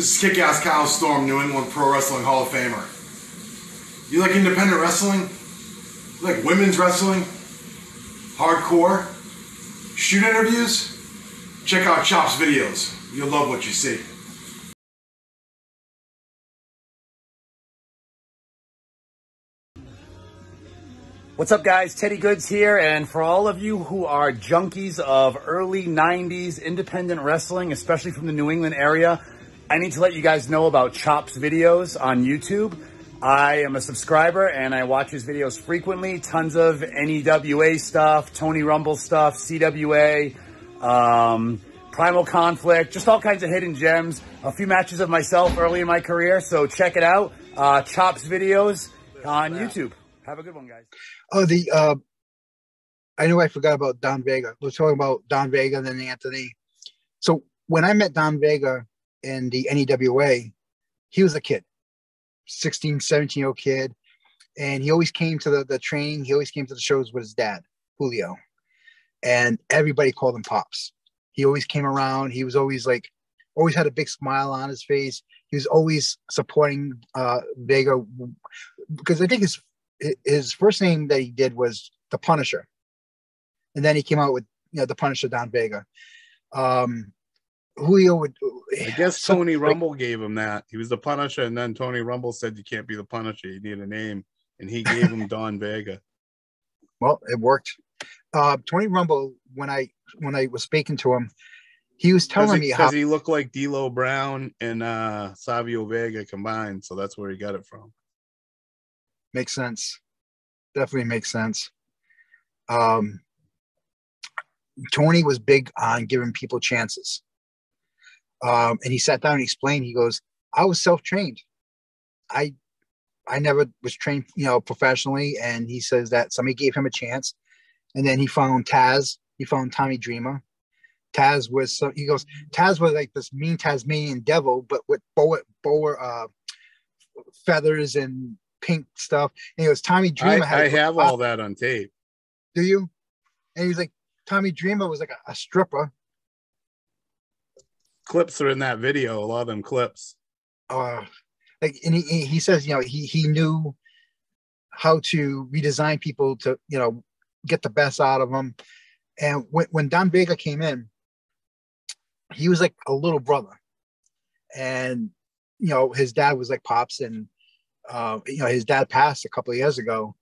This is Kick-Ass Kyle Storm, New England Pro Wrestling Hall of Famer. You like independent wrestling? You like women's wrestling? Hardcore? Shoot interviews? Check out Chop's videos. You'll love what you see. What's up, guys? Teddy Goodz here, and for all of you who are junkies of early 90s independent wrestling, especially from the New England area, I need to let you guys know about Chop's videos on YouTube. I am a subscriber and I watch his videos frequently. Tons of NEWA stuff, Tony Rumble stuff, CWA, um, Primal Conflict, just all kinds of hidden gems. A few matches of myself early in my career, so check it out. Uh, Chop's videos on YouTube. Have a good one, guys. Oh, the uh, I know I forgot about Don Vega. We're talking about Don Vega and then Anthony. So when I met Don Vega in the NEWA, he was a kid, 16, 17 year old kid. And he always came to the, the training. He always came to the shows with his dad, Julio. And everybody called him Pops. He always came around. He was always like, always had a big smile on his face. He was always supporting uh, Vega because I think his his first name that he did was the Punisher, and then he came out with you know the Punisher Don Vega. Um, Julio would. I guess Tony Rumble gave him that. He was the Punisher, and then Tony Rumble said you can't be the Punisher. You need a name, and he gave him Don Vega. Well, it worked. Uh, Tony Rumble, when I when I was speaking to him, he was telling he, me how he looked like D'Lo Brown and uh, Savio Vega combined, so that's where he got it from. Makes sense. Definitely makes sense. Um, Tony was big on giving people chances. Um, and he sat down and explained, he goes, I was self-trained. I I never was trained, you know, professionally. And he says that somebody gave him a chance. And then he found Taz, he found Tommy Dreamer. Taz was so he goes, Taz was like this mean Tasmanian devil, but with boa boa uh, feathers and pink stuff. And he goes, Tommy Dreamer. I, I have all that on tape. Do you? And he was like, Tommy Dreamer was like a, a, stripper. Clips are in that video. A lot of them clips. Uh, like, and he, he says, you know, he he knew how to redesign people to, you know, get the best out of them. And when when Don Vega came in, he was like a little brother, and you know, his dad was like pops, and uh, you know, his dad passed a couple of years ago,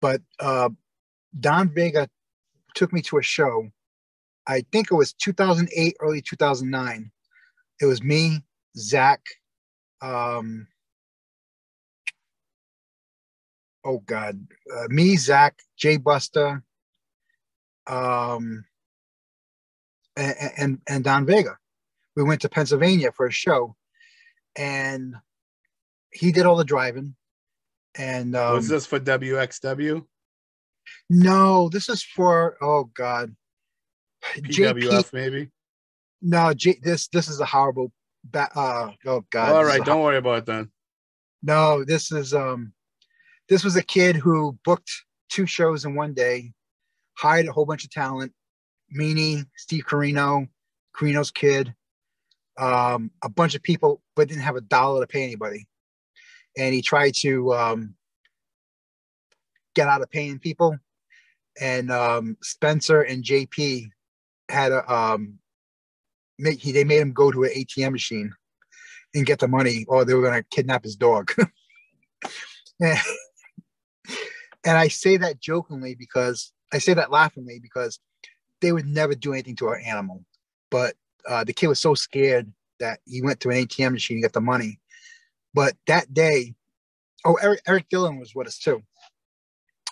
but uh, Don Vega took me to a show. I think it was 2008, early 2009. It was me, Zach, um, oh God, uh, me, Zach, Jay Buster, um, and, and, and Don Vega. We went to Pennsylvania for a show, and he did all the driving. And um, was this for WXW? No, this is for oh god, PWF JP, maybe. No, J, this this is a horrible. Ba- uh, oh god. All right, don't worry about it then. No, this is um, this was a kid who booked two shows in one day, hired a whole bunch of talent. Meanie, Steve Corino, Corino's kid, um, a bunch of people, but didn't have a dollar to pay anybody and he tried to um, get out of paying people. And um, Spencer and JP had a um, make, he, they made him go to an ATM machine and get the money, or they were going to kidnap his dog. and, and I say that jokingly because I say that laughingly because they would never do anything to our animal. But uh, the kid was so scared that he went to an ATM machine to get the money but that day, oh, Eric, Eric Dillon was with us too.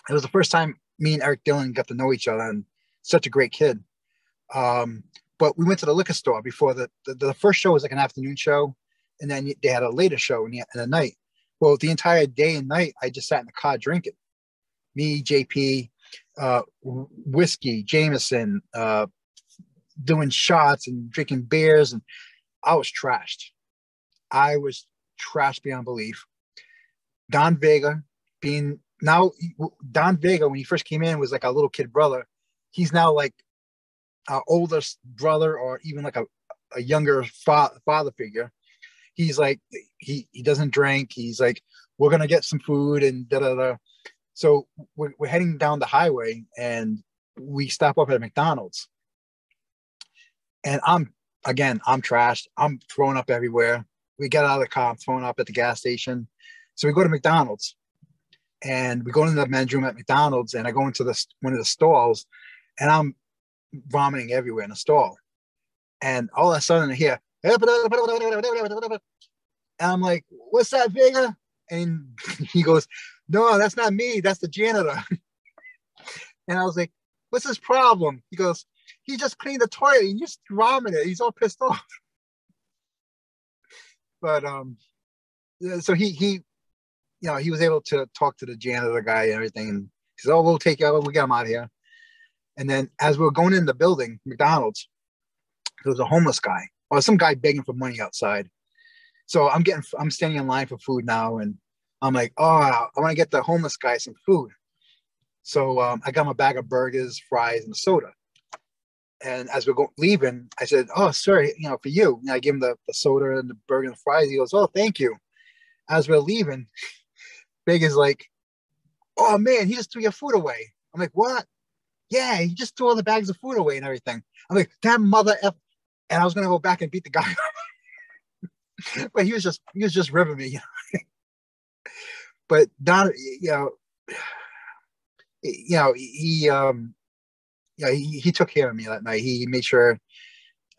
It was the first time me and Eric Dillon got to know each other, and such a great kid. Um, but we went to the liquor store before the, the, the first show was like an afternoon show, and then they had a later show in the, in the night. Well, the entire day and night, I just sat in the car drinking. Me, JP, uh, whiskey, Jameson, uh, doing shots and drinking beers, and I was trashed. I was trashed beyond belief. Don Vega being now Don Vega when he first came in was like a little kid brother. He's now like our oldest brother or even like a, a younger fa- father figure. he's like he he doesn't drink. He's like we're gonna get some food and da da da. So we're, we're heading down the highway and we stop up at McDonald's. And I'm again, I'm trashed. I'm throwing up everywhere. We get out of the car, I'm throwing up at the gas station. So we go to McDonald's and we go into the men's room at McDonald's and I go into the one of the stalls and I'm vomiting everywhere in the stall. And all of a sudden I hear and I'm like, what's that, Vega? And he goes, no, that's not me. That's the janitor. and I was like, what's his problem? He goes, he just cleaned the toilet and just vomited. He's all pissed off. but um, so he he, you know, he was able to talk to the janitor guy and everything. And he said, "Oh, we'll take you. Out. We get him out of here." And then as we are going in the building, McDonald's, there was a homeless guy or some guy begging for money outside. So I'm getting, I'm standing in line for food now, and I'm like, oh, I want to get the homeless guy some food. So um, I got my bag of burgers, fries, and soda. And as we're going leaving, I said, "Oh, sir, you know, for you." And I give him the, the soda and the burger and the fries. He goes, "Oh, thank you." As we're leaving, Big is like, "Oh man, he just threw your food away." I'm like, "What?" Yeah, he just threw all the bags of food away and everything. I'm like, "That mother f and I was gonna go back and beat the guy. but he was just he was just ripping me. But Don, you know, you know, he um yeah, he, he took care of me that night. He made sure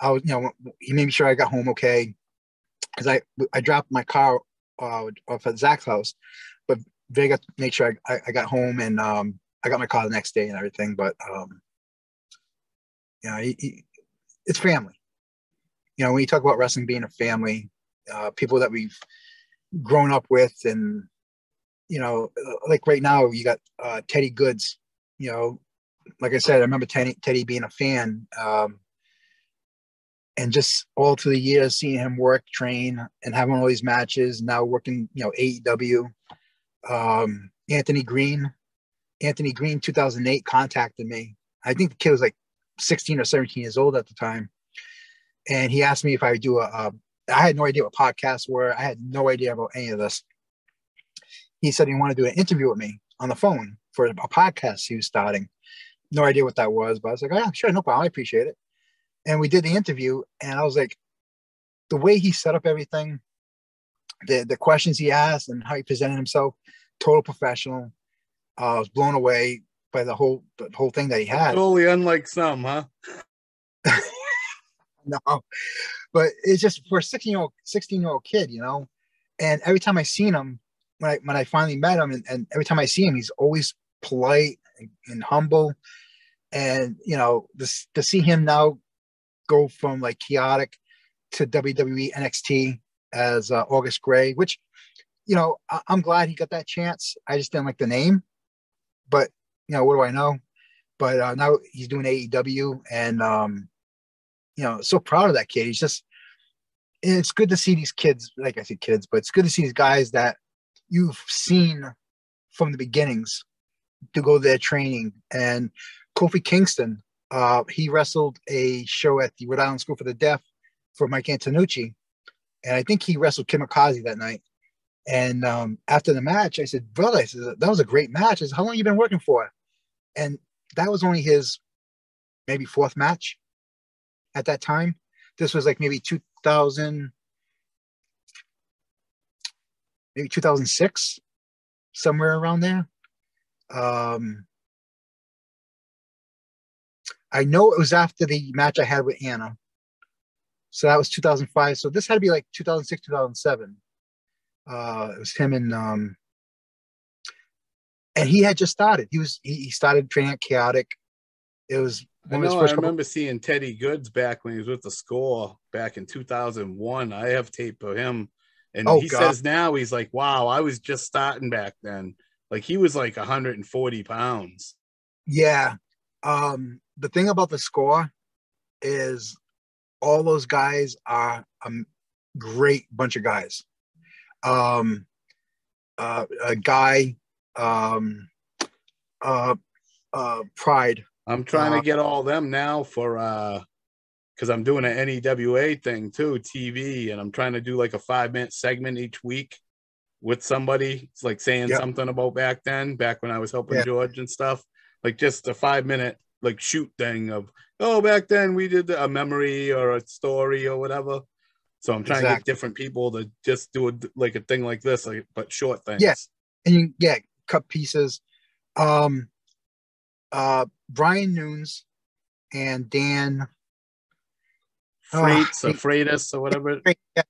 I was, you know, he made sure I got home okay. Cause I I dropped my car uh, off at Zach's house, but Vega made sure I, I, I got home and um I got my car the next day and everything. But um, you know, he, he, it's family you know, when you talk about wrestling being a family, uh, people that we've grown up with, and you know, like right now, you got uh, Teddy Goodz. You know, like I said, I remember Teddy, Teddy being a fan, um, and just all through the years seeing him work, train, and having all these matches. Now working, you know, AEW. Um, Anthony Greene, Anthony Greene, 2008 contacted me. I think the kid was like 16 or 17 years old at the time and he asked me if I would do a. a I had no idea what podcasts were. I had no idea about any of this. He said he wanted to do an interview with me on the phone for a podcast he was starting. No idea what that was, but I was like, oh, yeah, sure, no problem. I appreciate it. And we did the interview, and I was like, the way he set up everything, the the questions he asked, and how he presented himself, total professional. Uh, I was blown away by the whole the whole thing that he had. Totally unlike some, huh? no, but it's just for a 16 year old 16 year old kid, you know. And every time I seen him, when I when I finally met him, and, and every time I see him, he's always polite and, and humble. And you know, this to see him now go from like chaotic to WWE NXT as uh, August Grey, which you know I, am glad he got that chance. I just didn't like the name, but you know what do I know? But uh, now he's doing AEW, and um, you know, so proud of that kid. He's just, it's good to see these kids, like I said, kids, but it's good to see these guys that you've seen from the beginnings to go their training. And Kofi Kingston, uh, he wrestled a show at the Rhode Island School for the Deaf for Mike Antonucci. And I think he wrestled Kimikaze that night. And um, after the match, I said, brother, I said, that was a great match. I said, how long you been working for? And that was only his maybe fourth match at that time. This was like maybe 2000, maybe 2006, somewhere around there. Um, I know it was after the match I had with Anna. So that was 2005. So this had to be like 2006, 2007. Uh, it was him and um, and he had just started. He was he, he started training at Chaotic. It was I know. I remember seeing Teddy Goodz back when he was with the score back in 2001. I have tape of him, and oh, he God. says now he's like, "Wow, I was just starting back then." Like he was like 140 pounds. Yeah. Um, the thing about the score is all those guys are a great bunch of guys. Um, uh, a guy, um, uh, uh, Pride I'm trying uh, to get all them now for uh because I'm doing an NEWA thing too, TV, and I'm trying to do like a five minute segment each week with somebody. It's like saying yep. something about back then, back when I was helping yeah. George and stuff. Like just a five minute like shoot thing of oh back then we did a memory or a story or whatever. So I'm trying exactly. to get different people to just do a, like a thing like this, like but short things. Yes, and you yeah cut pieces. Um, uh, Brian Nunes and Dan Freights oh, or Freitas or whatever. Yeah,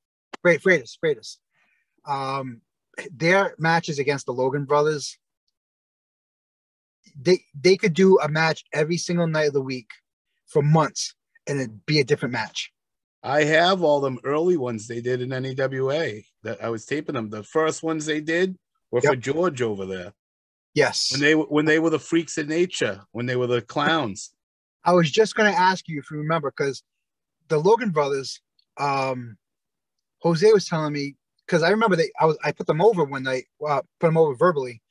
Freitas, Freitas. Um, their matches against the Logan brothers, they they could do a match every single night of the week for months, and it'd be a different match. I have all them early ones they did in NEWA that I was taping them. The first ones they did were yep. for George over there. Yes. When they when they were the freaks of nature, when they were the clowns. I was just going to ask you if you remember because the Logan brothers, um, Jose was telling me because I remember they I was I put them over when they uh, put them over verbally.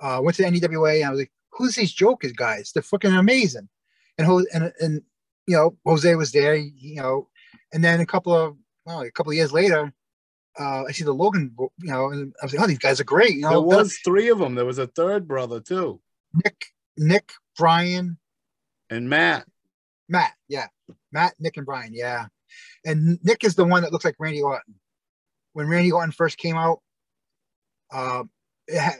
Uh, went to NEWA and I was like, "Who's these Jokers guys? They're fucking amazing." And and and you know Jose was there, you know, and then a couple of well, a couple of years later, uh, I see the Logan, you know, and I was like, "Oh, these guys are great." You know, there was three of them. There was a third brother too. Nick, Nick, Brian, and Matt. Matt, yeah, Matt, Nick, and Brian, yeah. And Nick is the one that looks like Randy Orton. When Randy Orton first came out, uh, had,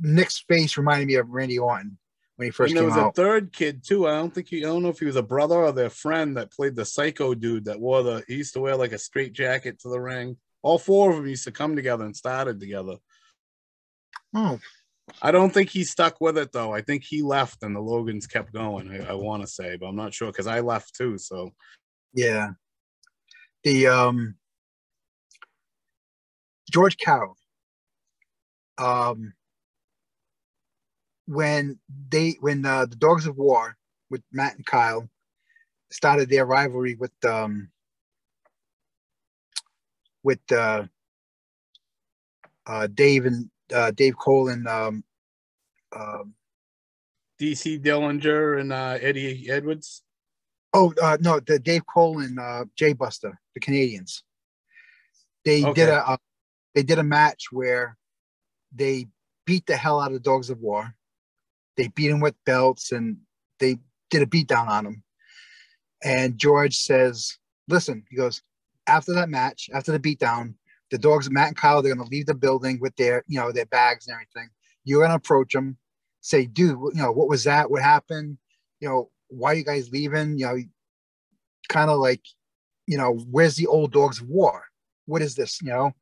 Nick's face reminded me of Randy Orton when he first and there was a third kid too. I don't think he. I don't know if he was a brother or their friend that played the psycho dude that wore the. He used to wear like a straight jacket to the ring. All four of them used to come together and started together. Oh, I don't think he stuck with it though. I think he left and the Logans kept going. I, I want to say, but I'm not sure because I left too. So yeah, the um George Carroll. Um, when they when uh, the Dogs of War with Matt and Kyle started their rivalry with um with uh, uh Dave and uh, Dave Cole and um, um, DC Dillinger and uh, Eddie Edwards. Oh uh, no, the Dave Cole and uh, Jay Buster, the Canadians. They okay. did a uh, they did a match where they beat the hell out of Dogs of War. They beat him with belts and they did a beatdown on him. And George says, "Listen," he goes, after that match, after the beatdown, the dogs, Matt and Kyle, they're going to leave the building with their, you know, their bags and everything. You're going to approach them, say, dude, you know, what was that? What happened? You know, why are you guys leaving? You know, kind of like, you know, where's the old dogs war? What is this? You know?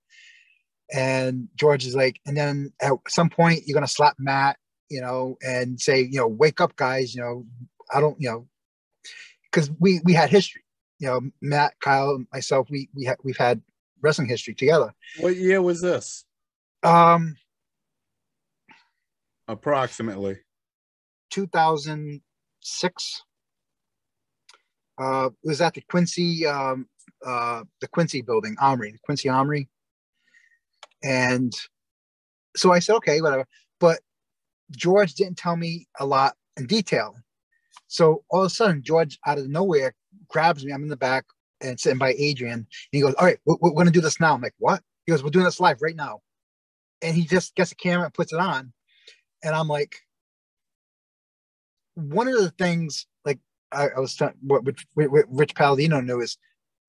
And George is like, and then at some point you're going to slap Matt, you know, and say, you know, wake up, guys. You know, I don't, you know, because we we had history. You know, Matt, Kyle, myself, we we ha- we've had wrestling history together. What year was this? Um, approximately 2006. Uh, it was at the Quincy, um, uh, the Quincy building, Armory, the Quincy Armory. And so I said, okay, whatever. George didn't tell me a lot in detail. So all of a sudden, George out of nowhere grabs me. I'm in the back and sitting by Adrian. And he goes, All right, we're, we're going to do this now. I'm like, What? He goes, We're doing this live right now. And he just gets a camera and puts it on. And I'm like, One of the things, like I, I was talking, what, what, what Rich Palladino knew is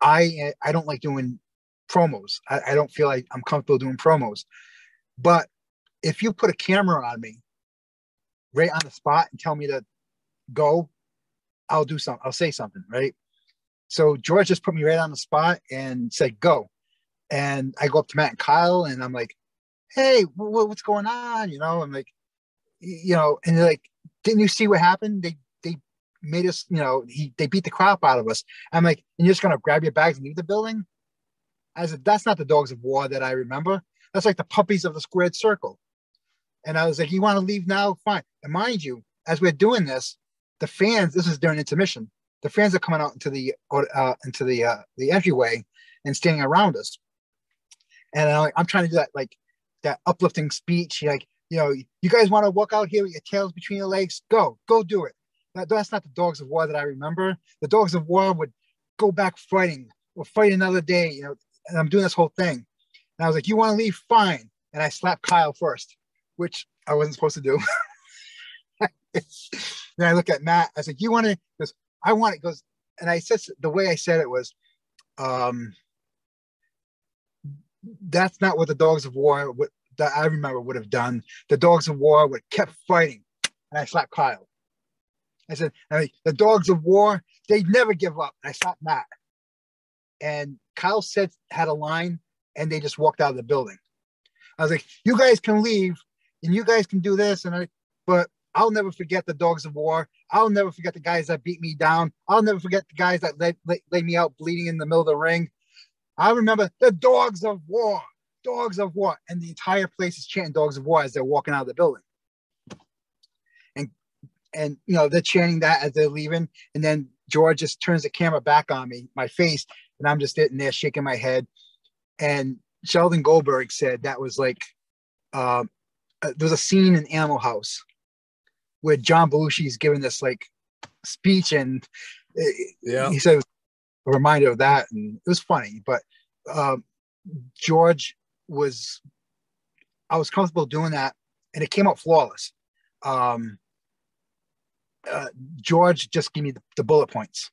I I don't like doing promos. I, I don't feel like I'm comfortable doing promos. But if you put a camera on me right on the spot and tell me to go, I'll do something. I'll say something, right? So George just put me right on the spot and said, go. And I go up to Matt and Kyle and I'm like, hey, what's going on? You know, I'm like, you know, and they're like, didn't you see what happened? They they made us, you know, he, they beat the crap out of us. I'm like, and you're just gonna grab your bags and leave the building? I said, that's not the dogs of war that I remember. That's like the puppies of the squared circle. And I was like, you want to leave now? Fine. And mind you, as we're doing this, the fans, this is during intermission the fans are coming out into the uh, into the uh, the entryway and standing around us. And I'm, like, I'm trying to do that like that uplifting speech, like you know, you guys want to walk out here with your tails between your legs? Go, go do it. That, that's not the dogs of war that I remember. The dogs of war would go back fighting. We'll fight another day, you know. And I'm doing this whole thing. And I was like, you want to leave? Fine. And I slapped Kyle first, which I wasn't supposed to do. then I look at Matt. I was like, you want to? Because I want it. Goes, and I said the way I said it was, um, that's not what the Dogs of War would, that I remember would have done. The Dogs of War would kept fighting, and I slapped Kyle. I said, I mean, the Dogs of War, they never give up. And I slapped Matt. And Kyle said had a line, and they just walked out of the building. I was like, you guys can leave, and you guys can do this, and I, but I'll never forget the Dogs of War. I'll never forget the guys that beat me down. I'll never forget the guys that laid me out bleeding in the middle of the ring. I remember the Dogs of War, Dogs of War, and the entire place is chanting Dogs of War as they're walking out of the building. And and you know they're chanting that as they're leaving, and then George just turns the camera back on me, my face, and I'm just sitting there shaking my head. And Sheldon Goldberg said that was like um, uh, there was a scene in Animal House where John Belushi is giving this like speech, and uh, yeah, he said a reminder of that, and it was funny. But um, George was, I was comfortable doing that, and it came out flawless. Um, uh, George just gave me the, the, bullet points.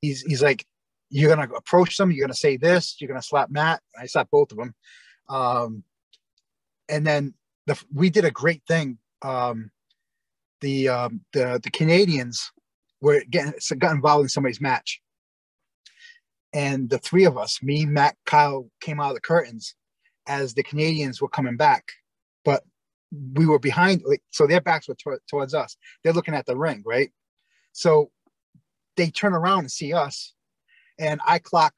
He's he's like, you're gonna approach them, you're gonna say this, you're gonna slap Matt. I slapped both of them, um, and then the we did a great thing. Um, the um, the the Canadians were getting got involved in somebody's match, and the three of us, me, Matt, Kyle, came out of the curtains as the Canadians were coming back, but we were behind, like, so their backs were t- towards us. They're looking at the ring, right? So they turn around and see us, and I clock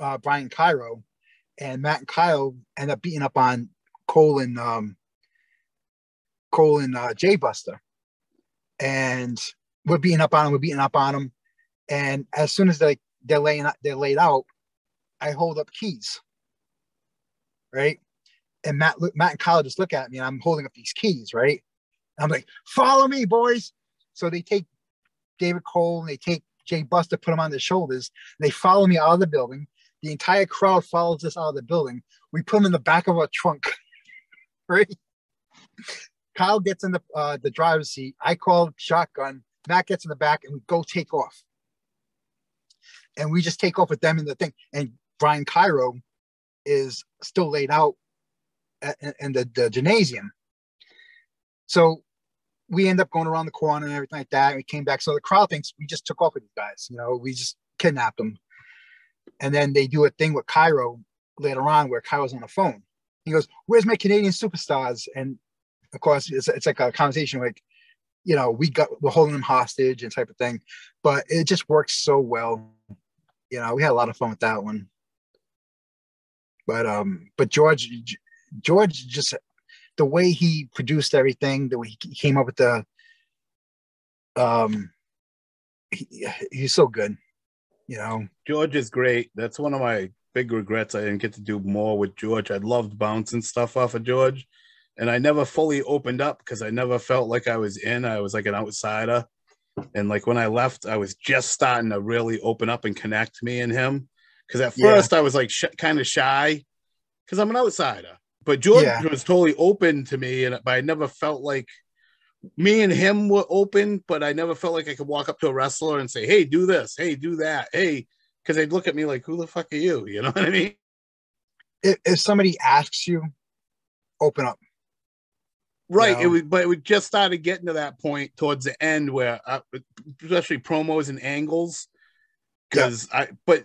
uh, Brian Cairo, and Matt and Kyle end up beating up on Cole and um, Cole and uh, Jay Buster, and we're beating up on him. We're beating up on him, and as soon as they they're laying they're laid out, I hold up keys. Right. And Matt Matt and Kyle just look at me and I'm holding up these keys, right? And I'm like, follow me, boys. So they take David Cole and they take Jay Buster, put him on their shoulders. They follow me out of the building. The entire crowd follows us out of the building. We put him in the back of a trunk, right? Kyle gets in the uh, the driver's seat. I call shotgun. Matt gets in the back, and we go take off and we just take off with them in the thing. And Brian Cairo is still laid out in the, the gymnasium. So we end up going around the corner and everything like that. And we came back. So the crowd thinks we just took off with these guys. You know, we just kidnapped them. And then they do a thing with Cairo later on where Cairo's on the phone. He goes, Where's my Canadian superstars? And of course, it's, it's like a conversation like, you know, we got, we're holding them hostage and type of thing. But it just works so well you know, we had a lot of fun with that one. But um, but George, George just the way he produced everything, the way he came up with the um, he, he's so good. You know, George is great. That's one of my big regrets. I didn't get to do more with George. I loved bouncing stuff off of George, and I never fully opened up because I never felt like I was in. I was like an outsider. And like when I left, I was just starting to really open up and connect me and him. Because at first yeah. I was like sh- kind of shy because I'm an outsider. But George yeah. was totally open to me, and but I never felt like me and him were open. But I never felt like I could walk up to a wrestler and say, "Hey, do this. Hey, do that. Hey," because they'd look at me like, "Who the fuck are you?" You know what I mean? If, if somebody asks you, open up. Right. You know? It was, but we just started getting to that point towards the end where, uh, especially promos and angles, because yeah. I. But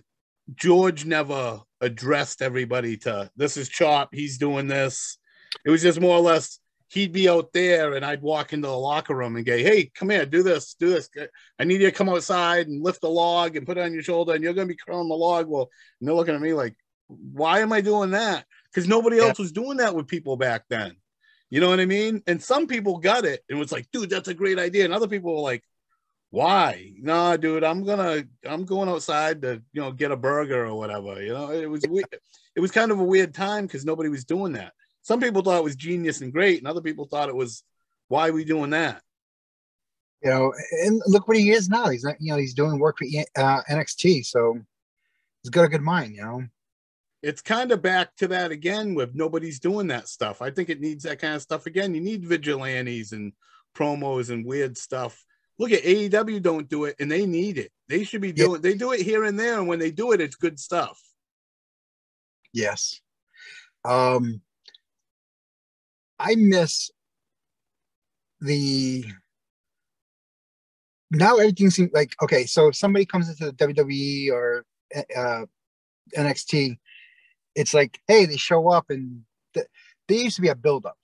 George never addressed everybody to this is Chop. He's doing this. It was just more or less he'd be out there and I'd walk into the locker room and go, Hey, come here, do this, do this. I need you to come outside and lift the log and put it on your shoulder and you're going to be curling the log. Well, and they're looking at me like, why am I doing that? Because nobody else yeah. was doing that with people back then. You know what I mean? And some people got it and was like, dude, that's a great idea. And other people were like, why? Nah, dude, I'm gonna I'm going outside to you know get a burger or whatever. You know, it was weird. It was kind of a weird time because nobody was doing that. Some people thought it was genius and great, and other people thought it was why are we doing that? You know, and look what he is now. He's not, you know, he's doing work for uh, NXT, so he's got a good mind. You know, it's kind of back to that again with nobody's doing that stuff. I think it needs that kind of stuff again. You need vigilantes and promos and weird stuff. Look at AEW don't do it and they need it. They should be doing yeah. they do it here and there and when they do it it's good stuff. Yes. Um I miss the now everything seems like okay. So if somebody comes into the WWE or uh, NXT, it's like hey, they show up and th- there used to be a build up.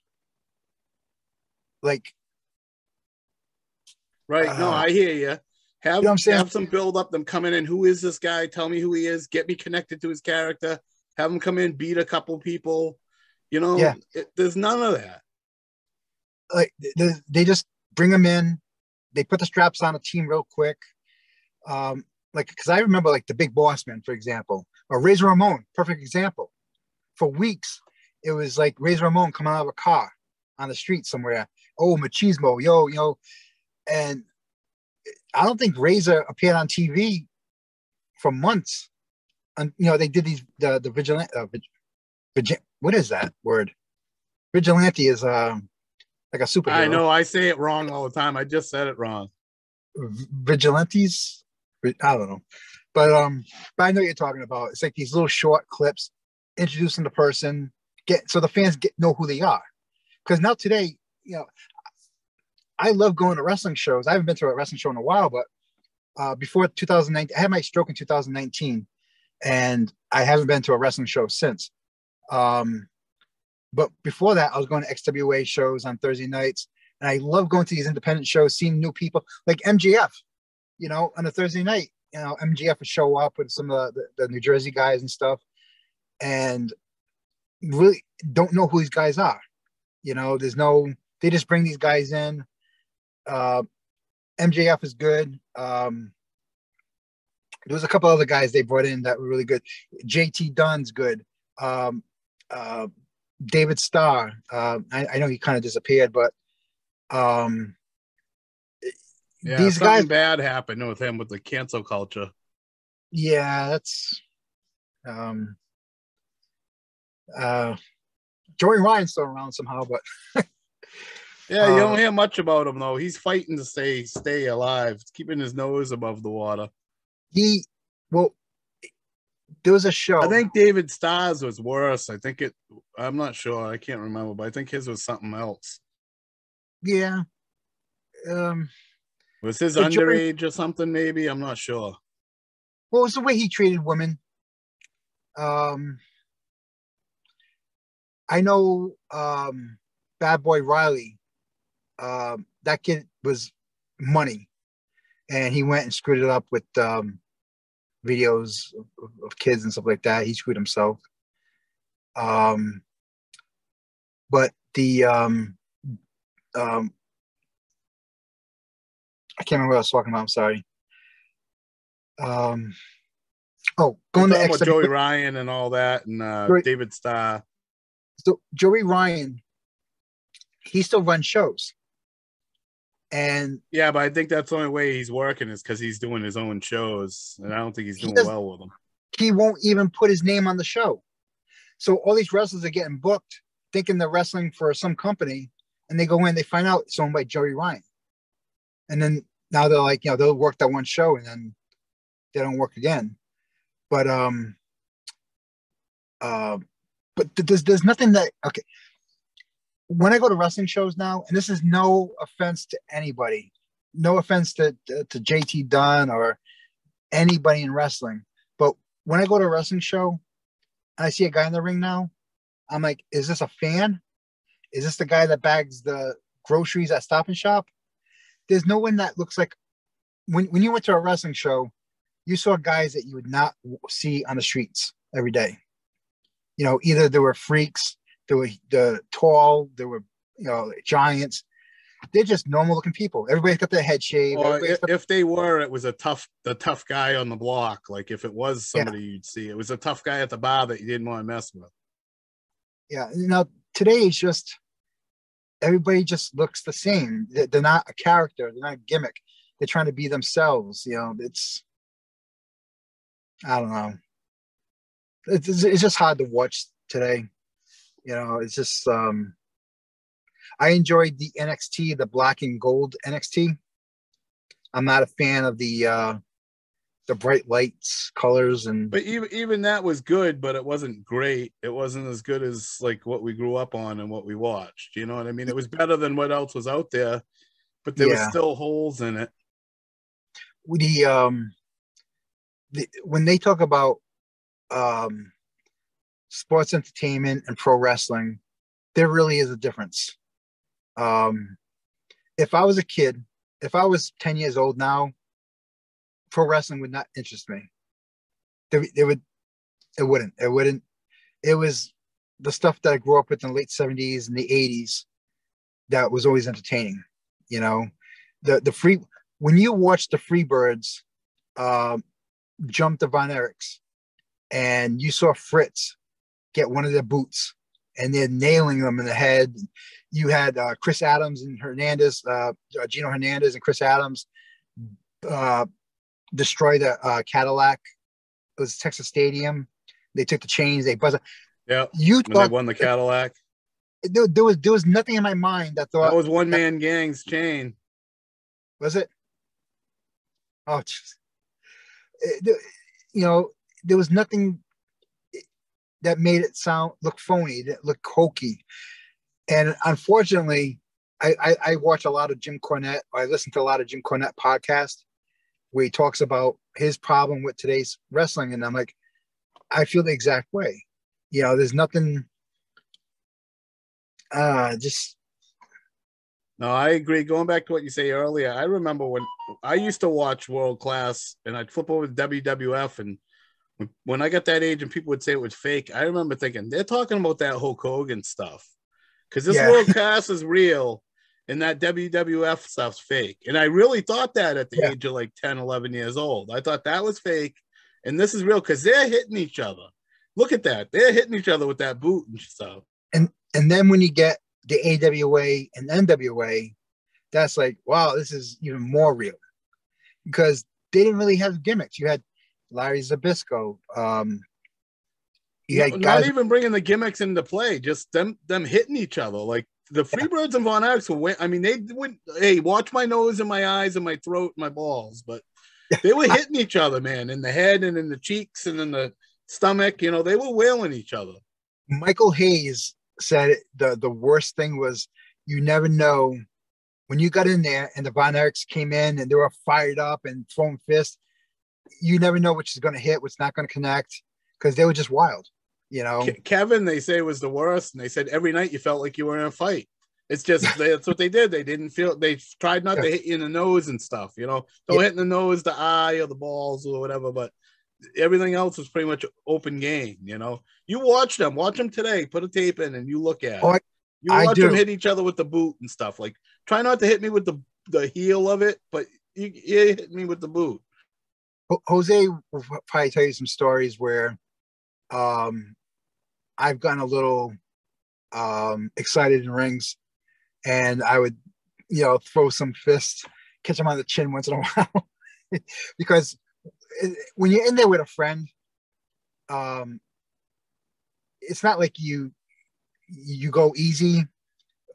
Like, right? Uh, no, I hear you. Have, you know have some build up them coming in. Who is this guy? Tell me who he is. Get me connected to his character. Have him come in, beat a couple people. You know, yeah. It, there's none of that. Like they, they just bring them in, they put the straps on a team real quick. Um, like because I remember like the Big Boss Man, for example, or Razor Ramon, perfect example. For weeks, it was like Razor Ramon coming out of a car on the street somewhere. Oh, machismo, yo, yo, and I don't think Razor appeared on TV for months. And you know they did these the the vigilante. Uh, vig, what is that word? Vigilante is um like a superhero. I know I say it wrong all the time. I just said it wrong. Vigilantes, I don't know, but um, but I know you're talking about. It's like these little short clips introducing the person, get so the fans get know who they are. Because now today, you know, I love going to wrestling shows. I haven't been to a wrestling show in a while, but uh, before 2019, I had my stroke in 2019, and I haven't been to a wrestling show since. Um, but before that, I was going to XWA shows on Thursday nights. And I love going to these independent shows, seeing new people like MJF, you know, on a Thursday night. You know, MJF would show up with some of the, the New Jersey guys and stuff. And really don't know who these guys are. You know, there's no, they just bring these guys in. Uh, MJF is good. Um, there was a couple other guys they brought in that were really good. JT Dunn's good. Um, uh, David Starr. Uh, I, I, know he kind of disappeared, but um, yeah, these guys bad happened with him with the cancel culture. Yeah, that's um, uh, Joey Ryan's still around somehow, but yeah, you don't um, hear much about him though. He's fighting to stay stay alive, keeping his nose above the water. He well, there was a show. I think David Starr's was worse. I think it. I'm not sure. I can't remember, but I think his was something else. Yeah. Um. Was his underage or something? Maybe I'm not sure. What was the way he treated women? Um. I know. Um. Bad Boy Riley. Um. That kid was money, and he went and screwed it up with um videos of, of kids and stuff like that. He screwed himself. Um, but the um, um, I can't remember what I was talking about. I'm sorry. Um, oh, going to X- Joey Ryan and all that, and uh, Joey, David Starr. So Joey Ryan, he still runs shows. And yeah, but I think that's the only way he's working is because he's doing his own shows, and I don't think he's doing he well with them. He won't even put his name on the show. So all these wrestlers are getting booked, thinking they're wrestling for some company, and they go in, they find out it's owned by Joey Ryan, and then now they're like, you know, they'll work that one show, and then they don't work again. But um, uh, but there's there's nothing that okay when I go to wrestling shows now, and this is no offense to anybody, no offense to, to, to JT Dunn or anybody in wrestling, but when I go to a wrestling show and I see a guy in the ring now, I'm like, is this a fan? Is this the guy that bags the groceries at Stop and Shop? There's no one that looks like when when you went to a wrestling show, you saw guys that you would not see on the streets every day. You know, either they were freaks there were the tall, there were you know giants. They're just normal looking people. Everybody's got their head shaved. Or if, got... if, they were, it was a tough, the tough guy on the block. Like if it was somebody yeah. you'd see, it was a tough guy at the bar that you didn't want to mess with. Yeah. Now today is just everybody just looks the same. They're not a character. They're not a gimmick. They're trying to be themselves. You know, it's I don't know. It's it's just hard to watch today. You know, it's just um I enjoyed the NXT, the black and gold NXT. I'm not a fan of the uh the bright lights, colors, and but even even that was good, but it wasn't great. It wasn't as good as like what we grew up on and what we watched. You know what I mean? It was better than what else was out there, but there yeah. was still holes in it. The um, the, when they talk about um, sports entertainment and pro wrestling, there really is a difference. Um, if I was a kid, if I was ten years old now, pro wrestling would not interest me. They would, it wouldn't. It wouldn't. It was the stuff that I grew up with in the late seventies and the eighties that was always entertaining. You know, the the free when you watch the Freebirds uh, jump the Von Erichs, and you saw Fritz get one of their boots, and they're nailing them in the head. You had uh, Chris Adams and Hernandez, uh, Gino Hernandez and Chris Adams uh, destroy the uh, Cadillac. It was Texas Stadium. They took the chains. They buzzed. Yeah, you thought they won the Cadillac. There, there, was there was nothing in my mind that thought that was one man gang's chain. Was it? Oh, it, you know, there was nothing that made it sound look phony, that look hokey. And unfortunately, I, I, I watch a lot of Jim Cornette. I listen to a lot of Jim Cornette podcasts, where he talks about his problem with today's wrestling. And I'm like, I feel the exact way. You know, there's nothing uh just no, I agree. Going back to what you say earlier, I remember when I used to watch World Class and I'd flip over to WWF. And when I got that age and people would say it was fake, I remember thinking they're talking about that Hulk Hogan stuff because this yeah. World Class is real and that WWF stuff's fake. And I really thought that at the yeah. age of like 10, 11 years old. I thought that was fake and this is real because they're hitting each other. Look at that. They're hitting each other with that boot and stuff. And and then when you get the AWA and NWA, that's like, wow, this is even more real. Because they didn't really have gimmicks. You had Larry Zbyszko. Um, you had guys- not even bringing the gimmicks into play, just them them hitting each other. Like the Freebirds and Von Erichs were, I mean, they went, hey, watch my nose and my eyes and my throat and my balls, but they were hitting each other, man, in the head and in the cheeks and in the stomach. You know, they were wailing each other. Michael Hayes said the the worst thing was you never know when you got in there and the Von Erichs came in and they were fired up and throwing fists. You never know which is going to hit, what's not going to connect, because they were just wild you know? Kevin they say was the worst and they said every night you felt like you were in a fight. It's just that's what they did. They didn't feel they tried not to hit you in the nose and stuff you know? Don't yeah. hit in the nose the eye or the balls or whatever but everything else was pretty much open game you know? You watch them watch them today put a tape in and you look at oh, it. You watch them hit each other with the boot and stuff like try not to hit me with the the heel of it but you, you hit me with the boot jose will probably tell you some stories where um I've gotten a little um, excited in rings, and I would, you know, throw some fists, catch them on the chin once in a while, because when you're in there with a friend, um, it's not like you you go easy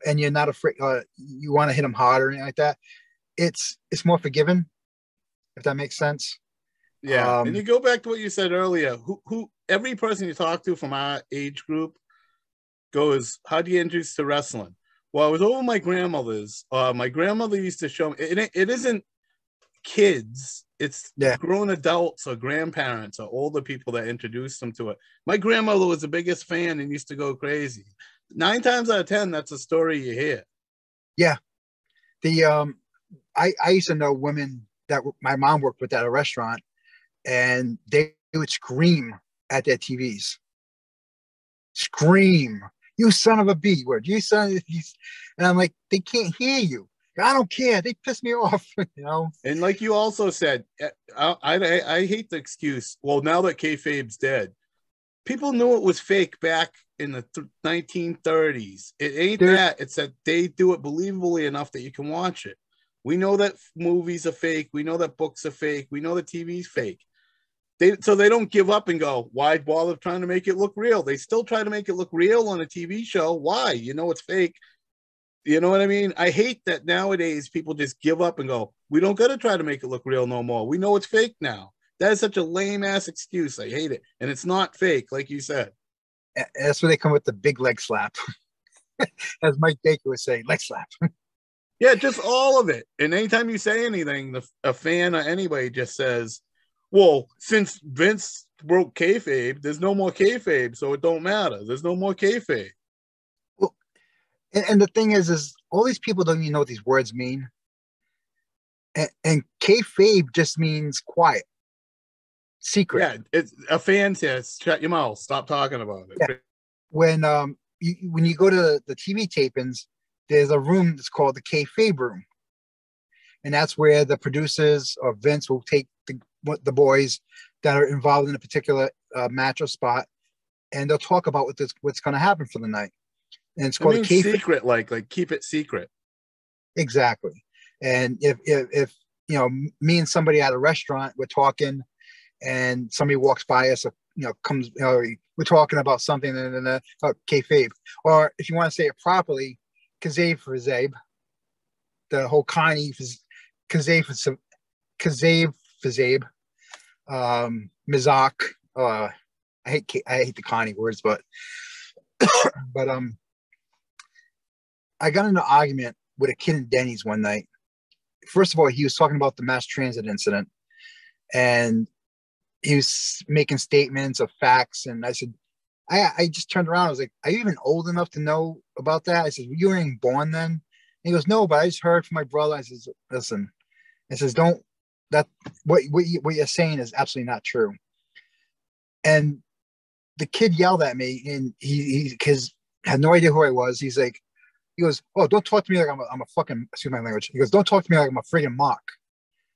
and you're not afraid. Uh, you want to hit them hard or anything like that. It's it's more forgiving, if that makes sense. Yeah, um, and you go back to what you said earlier. Who who every person you talk to from our age group goes, "How do you introduce to wrestling?" Well, I was over my grandmother's. Uh, my grandmother used to show me. It, it isn't kids; it's yeah. grown adults or grandparents or older people that introduced them to it. My grandmother was the biggest fan and used to go crazy. Nine times out of ten, that's a story you hear. Yeah, the um, I I used to know women that my mom worked with at a restaurant and they would scream at their TVs. Scream, you son of a B word, you son of a And I'm like, they can't hear you. I don't care. They piss me off, you know. And like you also said, eh, I, I, I hate the excuse. Well, now that kayfabe's dead, people knew it was fake back in the th- 1930s. It ain't that. It's that they do it believably enough that you can watch it. We know that movies are fake. We know that books are fake. We know that TV's fake. They so they don't give up and go, why bother trying to make it look real? They still try to make it look real on a TV show. Why? You know it's fake. You know what I mean? I hate that nowadays people just give up and go, we don't got to try to make it look real no more. We know it's fake now. That is such a lame ass excuse. I hate it. And it's not fake, like you said. That's where they come with the big leg slap. As Mike Baker would say, leg slap. yeah, just all of it. And anytime you say anything, the, a fan or anybody just says, well, since Vince broke kayfabe, there's no more kayfabe, so it don't matter. There's no more kayfabe. Well, and, and the thing is, is all these people don't even know what these words mean. And, and kayfabe just means quiet secret. Yeah, it's a fan says, "Shut your mouth. Stop talking about it." Yeah. When um you, when you go to the TV tapings, there's a room that's called the kayfabe room, and that's where the producers or Vince will take the the boys that are involved in a particular uh, match or spot, and they'll talk about what this, what's going to happen for the night. And it's called I mean, kayfabe. secret, like like keep it secret. Exactly. And if, if if you know me and somebody at a restaurant, we're talking and somebody walks by us, or, you know, comes, you know, we're talking about something and then uh, oh, kayfabe. Or if you want to say it properly, kazave for zabe. The whole Connie kazave for kazave for zabe. Um, Mizak. Uh, I hate I hate the Connie words, but but um, I got in an argument with a kid in Denny's one night. First of all, he was talking about the mass transit incident, and he was making statements of facts, and I said, I, I just turned around. I was like, "Are you even old enough to know about that?" I said, "You weren't born then." And he goes, "No, but I just heard from my brother." I says, "Listen," I says, "Don't that what what, you, what you're saying is absolutely not true." And the kid yelled at me, and he because had no idea who I was. He's like, he goes, "Oh, don't talk to me like I'm a, I'm a fucking excuse my language." He goes, "Don't talk to me like I'm a friggin' mark."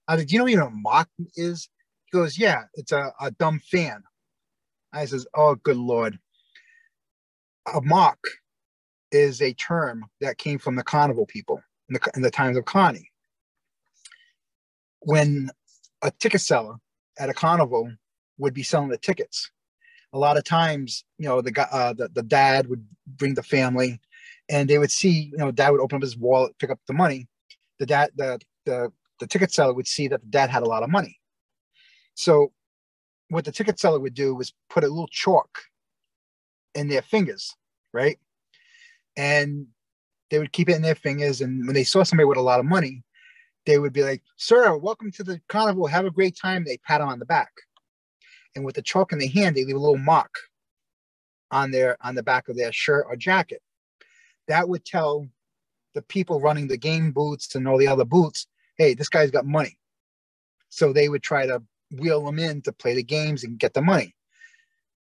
I said, "Do you know what a mark is?" He goes, Yeah, it's a, a dumb fan. I says, Oh, good Lord. A mark is a term that came from the carnival people in the, in the times of Connie. When a ticket seller at a carnival would be selling the tickets, a lot of times, you know, the uh, the, the dad would bring the family and they would see, you know, dad would open up his wallet, pick up the money. The dad, the, the, the ticket seller would see that the dad had a lot of money. So what the ticket seller would do was put a little chalk in their fingers, right? And they would keep it in their fingers. And when they saw somebody with a lot of money, they would be like, Sir, welcome to the carnival. Have a great time. They pat them on the back. And with the chalk in the hand, they leave a little mark on their on the back of their shirt or jacket. That would tell the people running the game booths and all the other booths, hey, this guy's got money. So they would try to wheel them in to play the games and get the money.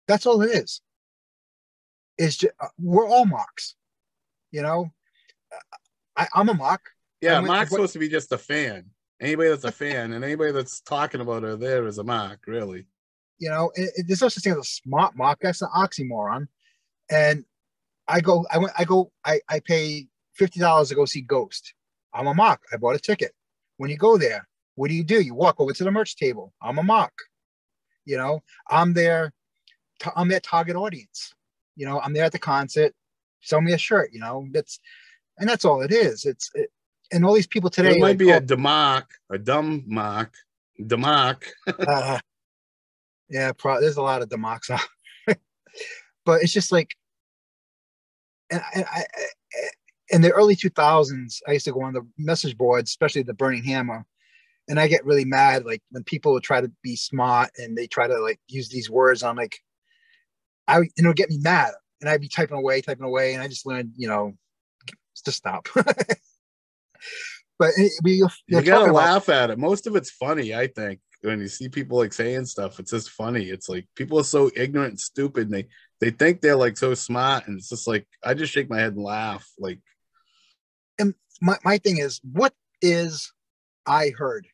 That's all it is. Is just, uh, we're all marks, you know. I, am a mark. Yeah, mark's supposed to be just a fan. Anybody that's a fan and anybody that's talking about her there is a mark, really. You know, it, it, there's no such thing as a smart mark. That's an oxymoron. And I go, I went, I go, I, I pay fifty dollars to go see Ghost. I'm a mark. I bought a ticket. When you go there, what do you do? You walk over to the merch table. I'm a mark. You know, I'm there. I'm their target audience. You know, I'm there at the concert. Sell me a shirt. You know, that's and that's all it is. It's it, and all these people today. It might like, be oh, a demock, a dumb mark, demock. uh, yeah, pro- there's a lot of democks but it's just like, and I, I, in the early 2000s, I used to go on the message boards, especially the Burning Hammer, and I get really mad like when people would try to be smart and they try to like use these words. I'm like, I it'll get me mad, and I'd be typing away, typing away, and I just learned, you know, to stop. but we you gotta laugh at it. Most of it's funny, I think. When you see people like saying stuff, it's just funny. It's like people are so ignorant and stupid, and they they think they're like so smart, and it's just like I just shake my head and laugh. Like, and my my thing is, what is I heard?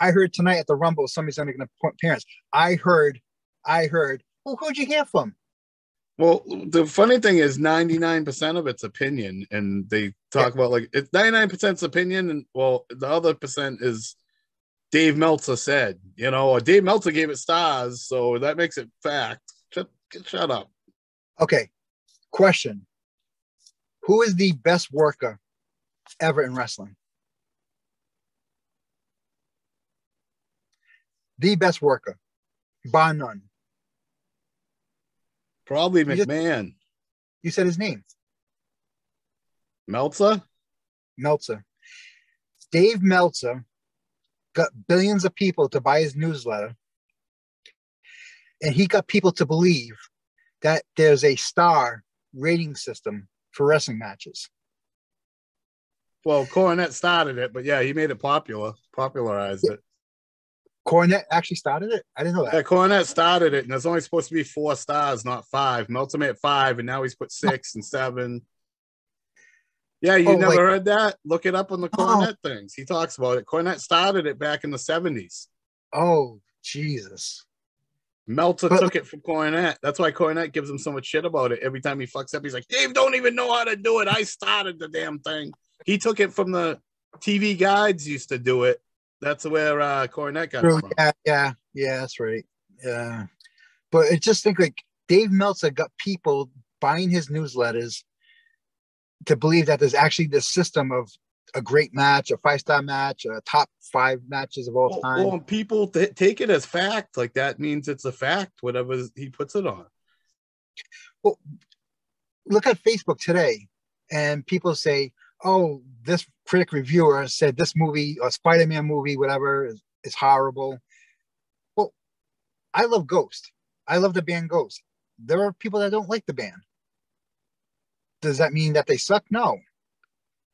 I heard tonight at the Rumble somebody's gonna make an appearance. I heard, I heard. Well, who'd you hear from? Well, the funny thing is, ninety nine percent of it's opinion, and they talk about like it's ninety nine percent opinion, and well, the other percent is Dave Meltzer said, you know, or Dave Meltzer gave it stars, so that makes it fact. Shut, shut up. Okay, question: Who is the best worker ever in wrestling? The best worker, bar none. Probably McMahon. You, you said his name. Meltzer? Meltzer. Dave Meltzer got billions of people to buy his newsletter. And he got people to believe that there's a star rating system for wrestling matches. Well, Cornette started it, but yeah, he made it popular, popularized it. Cornette actually started it. I didn't know that. Yeah, Cornette started it, and there's only supposed to be four stars, not five. Meltzer made five, and now he's put six and seven. Yeah, you oh, never like, heard that? Look it up on the oh. Cornette oh. things. He talks about it. Cornette started it back in the 70s. Oh, Jesus. Meltzer but, took it from Cornette. That's why Cornette gives him so much shit about it. Every time he fucks up, he's like, Dave don't even know how to do it. I started the damn thing. He took it from the TV guides used to do it. That's where uh Cornette got True, Yeah, yeah, yeah, that's right. Yeah. But I just think like Dave Meltzer got people buying his newsletters to believe that there's actually this system of a great match, a five star match, a top five matches of all time. Well, people th- take it as fact, like that means it's a fact, whatever he puts it on. Well, look at Facebook today, and people say, "Oh, this critic reviewer said this movie or Spider-Man movie, whatever, is, is horrible." Well, I love Ghost. I love the band Ghost. There are people that don't like the band does that mean that they suck? No.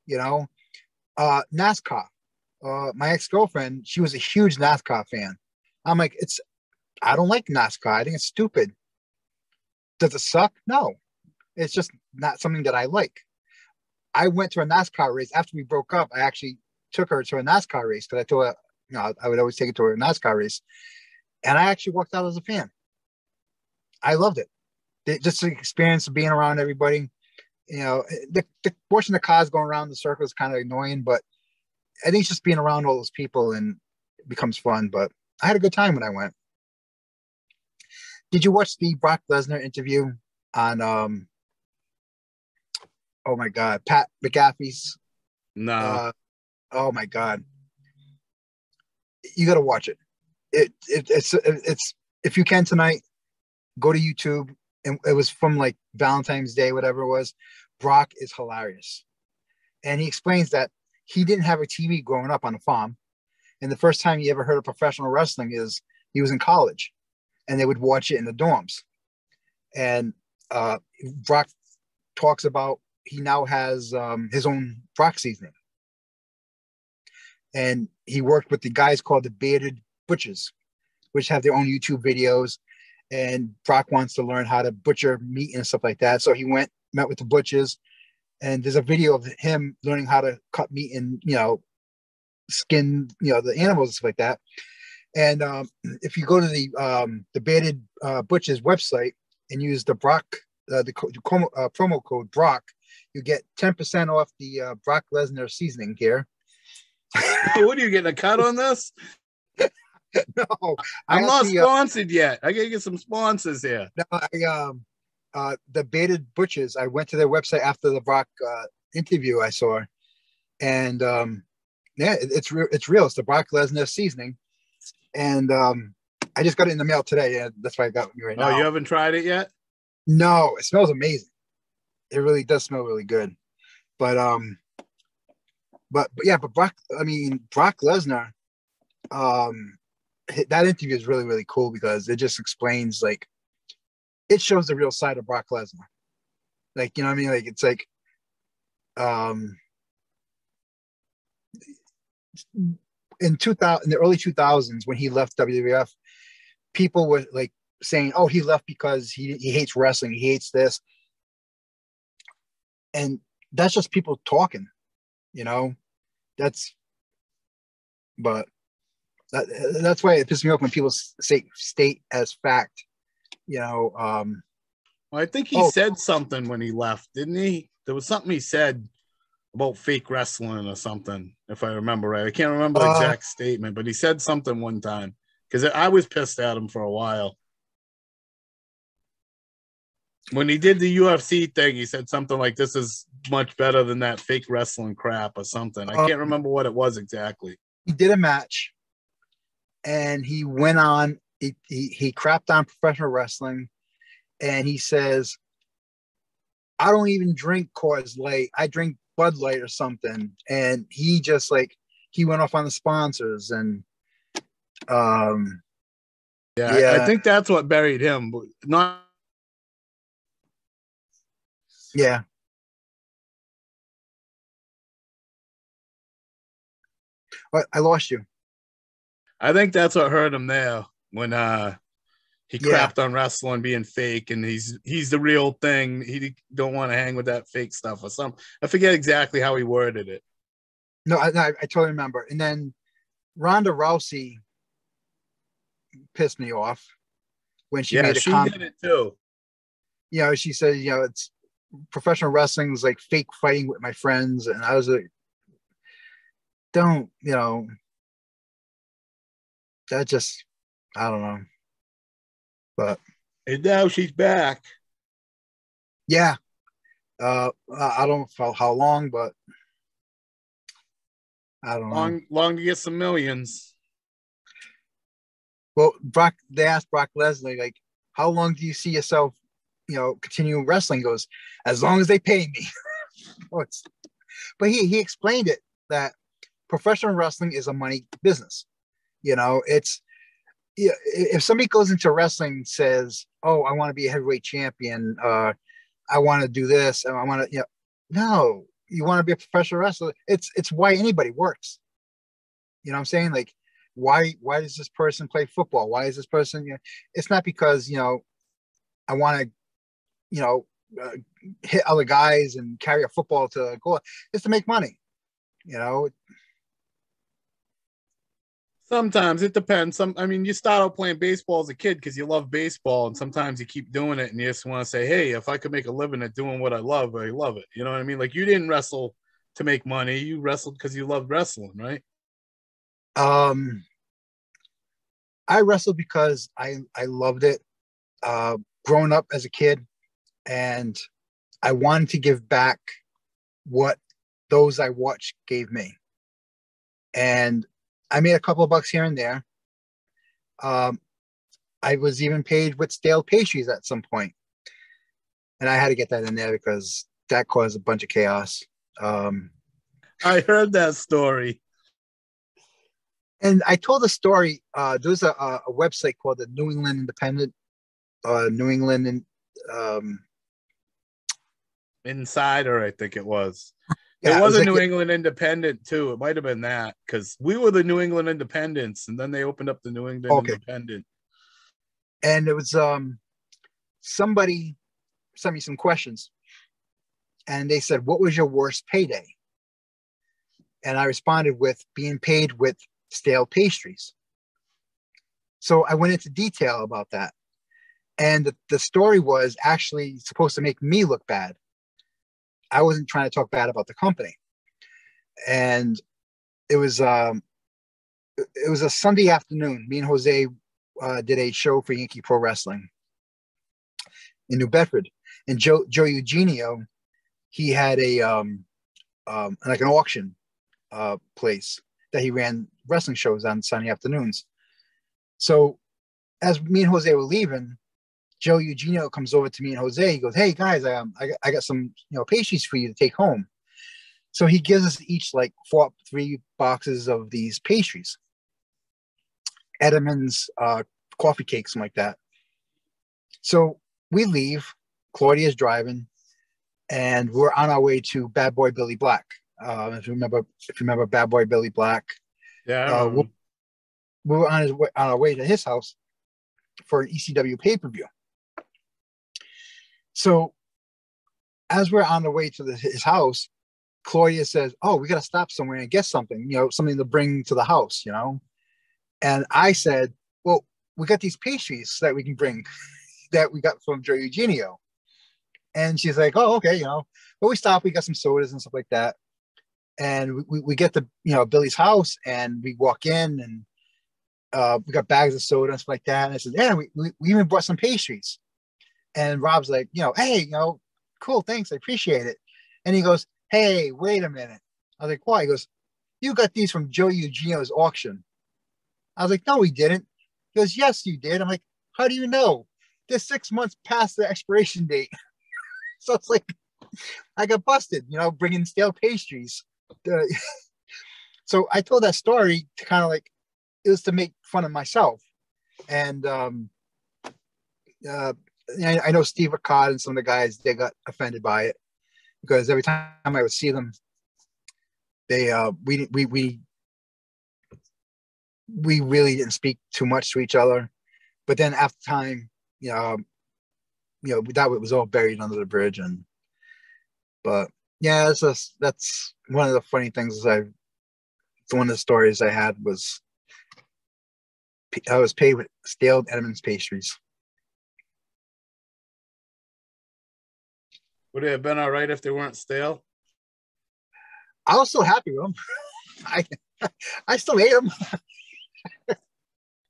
You know, uh, NASCAR. Uh, my ex girlfriend, she was a huge NASCAR fan. I'm like, it's, I don't like NASCAR. I think it's stupid. Does it suck? No. It's just not something that I like. I went to a NASCAR race after we broke up. I actually took her to a NASCAR race because I told her, you know, I would always take her to a NASCAR race. And I actually walked out as a fan. I loved it. it just the experience of being around everybody you know, the, the watching the cars going around the circle is kind of annoying, but I think just being around all those people and it becomes fun. But I had a good time when I went. Did you watch the Brock Lesnar interview on um oh my god, Pat McAfee's? No. Uh, oh my god. You gotta watch it. It, it it's it's if you can tonight, go to YouTube and it was from like Valentine's Day, whatever it was. Brock is hilarious. And he explains that he didn't have a TV growing up on a farm. And the first time he ever heard of professional wrestling is he was in college and they would watch it in the dorms. And uh, Brock talks about he now has um, his own Brock seasoning. And he worked with the guys called the Bearded Butchers, which have their own YouTube videos and Brock wants to learn how to butcher meat and stuff like that. So he went, met with the butchers, and there's a video of him learning how to cut meat and you know, skin, you know, the animals and stuff like that. And um, if you go to the um, the Bearded uh, Butchers website and use the Brock uh, the, promo, uh, promo code Brock, you get 10% off the uh, Brock Lesnar seasoning gear. what are you getting a cut on this? no, I'm not uh, sponsored uh, yet. I gotta get some sponsors here. No, I um, uh, the Bearded Butchers. I went to their website after the Brock uh, interview I saw, and um, yeah, it, it's real. It's real. It's the Brock Lesnar seasoning, and um, I just got it in the mail today. and that's why I got me right oh, now. Oh, you haven't tried it yet? No, it smells amazing. It really does smell really good, but um, but, but yeah, but Brock. I mean, Brock Lesnar um that interview is really really cool because it just explains like it shows the real side of Brock Lesnar. Like you know what I mean? Like it's like um in 2000 in the early 2000s when he left WWF people were like saying oh he left because he, he hates wrestling he hates this and that's just people talking you know that's but that, that's why it pisses me off when people say state as fact. You know. Um, well, I think he oh, said something when he left, didn't he? There was something he said about fake wrestling or something, if I remember right. I can't remember the uh, exact statement, but he said something one time because I was pissed at him for a while. When he did the UFC thing, he said something like, "This is much better than that fake wrestling crap" or something. I can't um, remember what it was exactly. He did a match, and he went on. He, he, he crapped on professional wrestling, and he says, "I don't even drink Coors Light. I drink Bud Light or something." And he just like he went off on the sponsors and um yeah, yeah. I think that's what buried him. Not yeah. I lost you. I think that's what hurt him there when uh he yeah. crapped on wrestling being fake and he's he's the real thing. He don't want to hang with that fake stuff or something. I forget exactly how he worded it. No, I, I, I totally remember. And then Ronda Rousey pissed me off when she yeah, made a she comment. did it too. You know, she said, you know, it's professional wrestling is like fake fighting with my friends, and I was like, don't, you know, that just, I don't know, but. And now she's back. Yeah, uh, I don't know how long, but I don't long, know. Long to get some millions. Well, Brock, they asked Brock Lesnar, like, how long do you see yourself, you know, continuing wrestling? Goes, as long as they pay me. oh, but he he explained it that professional wrestling is a money business. You know, it's if somebody goes into wrestling and says, "Oh, I want to be a heavyweight champion," uh, I want to do this, I want to, you know, no, you want to be a professional wrestler. It's it's why anybody works. You know what I'm saying? Like why why does this person play football? Why is this person? You know, it's not because you know I want to you know uh, hit other guys and carry a football to a goal. It's to make money. You know. Sometimes it depends. Some, I mean, you start out playing baseball as a kid because you love baseball, and sometimes you keep doing it, and you just want to say, "Hey, if I could make a living at doing what I love, I love it." You know what I mean? Like you didn't wrestle to make money; you wrestled because you loved wrestling, right? Um, I wrestled because I I loved it. Uh, growing up as a kid, and I wanted to give back what those I watched gave me. And I made a couple of bucks here and there. Um, I was even paid with stale pastries at some point. And I had to get that in there because that caused a bunch of chaos. Um, I heard that story and I told the story. Uh, there's a, a website called the New England Independent, uh, New England and um, Insider, I think it was. Yeah, it was, it was a like New England Independent too. It might have been that because we were the New England Independents, and then they opened up the New England okay. Independent. And it was um, somebody sent me some questions, and they said, "What was your worst payday?" And I responded with being paid with stale pastries. So I went into detail about that. And the, the story was actually supposed to make me look bad. I wasn't trying to talk bad about the company. And it was um, it was a Sunday afternoon. Me and Jose uh, did a show for Yankee Pro Wrestling in New Bedford, and Joe Joe Eugenio, he had a um, um, like an auction uh, place that he ran wrestling shows on Sunday afternoons. So as me and Jose were leaving, Joe Eugenio comes over to me and Jose. He goes, "Hey guys, um, I, I got some you know pastries for you to take home." So he gives us each like four, three boxes of these pastries, Edelman's uh, coffee cakes, something like that. So we leave. Claudia's driving, and we're on our way to Bad Boy Billy Black. Uh, if you remember, if you remember Bad Boy Billy Black, yeah, uh, we, we were on his way, on our way to his house for an ECW pay per view. So, as we're on the way to the, his house, Claudia says, "Oh, we got to stop somewhere and get something, you know, something to bring to the house, you know." And I said, well, we got these pastries that we can bring that we got from Joe Eugenio. And she's like, oh, okay, you know. But we stop, we got some sodas and stuff like that. And we, we get to, you know, Billy's house and we walk in and uh, we got bags of soda and stuff like that. And I said, yeah, we, we, we even brought some pastries. And Rob's like, you know, hey, you know, cool, thanks, I appreciate it. And he goes, hey, wait a minute. I was like, why? He goes, you got these from Joe Eugenio's auction. I was like, no, he didn't. He goes, yes, you did. I'm like, how do you know? They're six months past the expiration date. so it's like, I got busted, you know, bringing stale pastries. so I told that story to kind of like, it was to make fun of myself. And um, uh, I, I know Steve Akkad and some of the guys, they got offended by it because every time I would see them, they uh, we we we we really didn't speak too much to each other. But then after time, you know, you know that was all buried under the bridge, and but yeah, it's just that's one of the funny things I. One of the stories I had was I was paid with stale Edmonds pastries. Would it have been all right if they weren't stale? I was so happy with them. I I still ate them.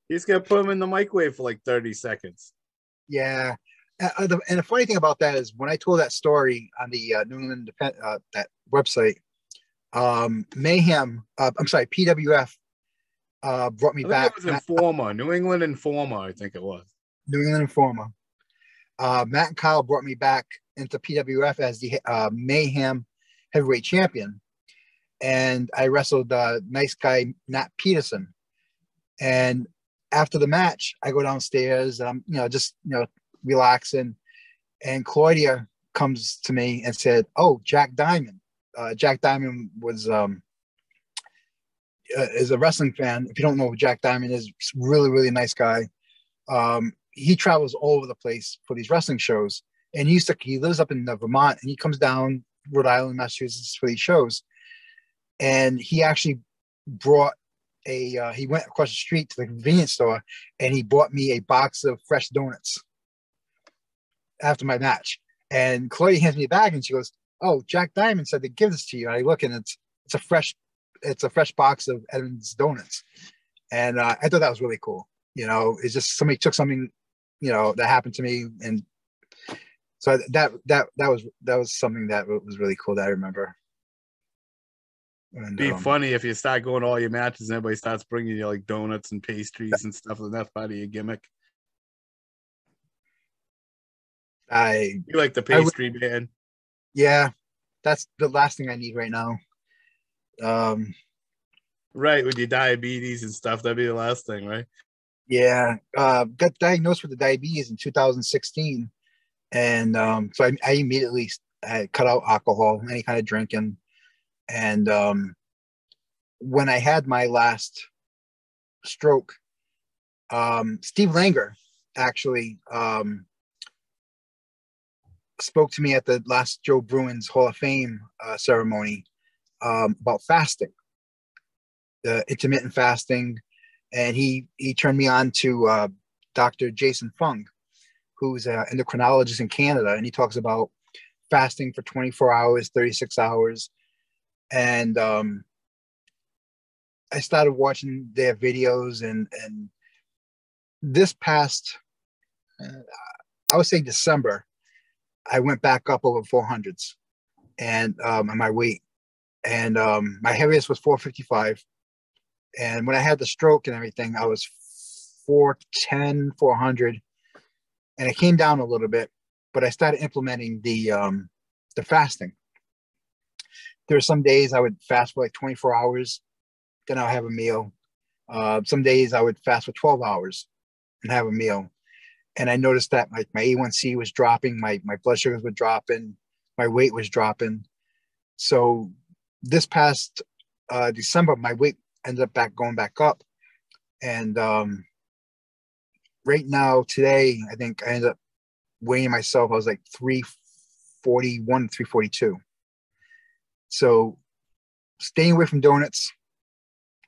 He's gonna put them in the microwave for like 30 seconds. Yeah. Uh, the, and the funny thing about that is when I told that story on the uh, New England uh, that website, um, Mayhem, uh, I'm sorry, PWF uh, brought me back. It was Informer, New England Informer, I think it was. New England Informer. Uh, Matt and Kyle brought me back into PWF as the uh, Mayhem heavyweight champion. And I wrestled uh, nice guy Nat Peterson. And after the match, I go downstairs and I'm, you know, just, you know, relaxing. And Claudia comes to me and said, Oh, Jack Diamond. Uh, Jack Diamond was, um, uh, is a wrestling fan. If you don't know who Jack Diamond is, really, really nice guy. Um, he travels all over the place for these wrestling shows and he used to he lives up in uh, Vermont and he comes down Rhode Island, Massachusetts for these shows, and he actually brought a uh, he went across the street to the convenience store and he bought me a box of fresh donuts after my match. And Chloe hands me a bag and she goes, "Oh, Jack Diamond said to give this to you." And I look and it's it's a fresh it's a fresh box of Edmonds donuts, and uh, I thought that was really cool. You know, it's just somebody took something, you know, that happened to me and so that that that was that was something that was really cool that I remember. And, be um, funny if you start going to all your matches and everybody starts bringing you like donuts and pastries and stuff, and that's part of your gimmick. I you like the pastry would, man. Yeah, that's the last thing I need right now. Um, right with your diabetes and stuff, that'd be the last thing, right? Yeah, uh, got diagnosed with the diabetes in 2016 and um, so I, I immediately I cut out alcohol, any kind of drinking, and um, when I had my last stroke, um, Steve Langer actually um, spoke to me at the last Joe Bruins Hall of Fame uh, ceremony um, about fasting, the intermittent fasting, and he he turned me on to uh, Dr. Jason Fung, who's an endocrinologist in Canada, and he talks about fasting for 24 hours, 36 hours. And um, I started watching their videos, and and this past, uh, I would say December, I went back up over 400s, and um, my weight, and um, my heaviest was 455, and when I had the stroke and everything, I was 410, 400, and it came down a little bit, but I started implementing the um, the fasting. There are some days I would fast for like 24 hours, then I'll have a meal. Uh, some days I would fast for 12 hours and have a meal. And I noticed that my, my A1C was dropping, my, my blood sugars were dropping, my weight was dropping. So this past uh, December, my weight ended up back going back up. And um, right now today, I think I ended up weighing myself. I was like 341, 342. So staying away from donuts,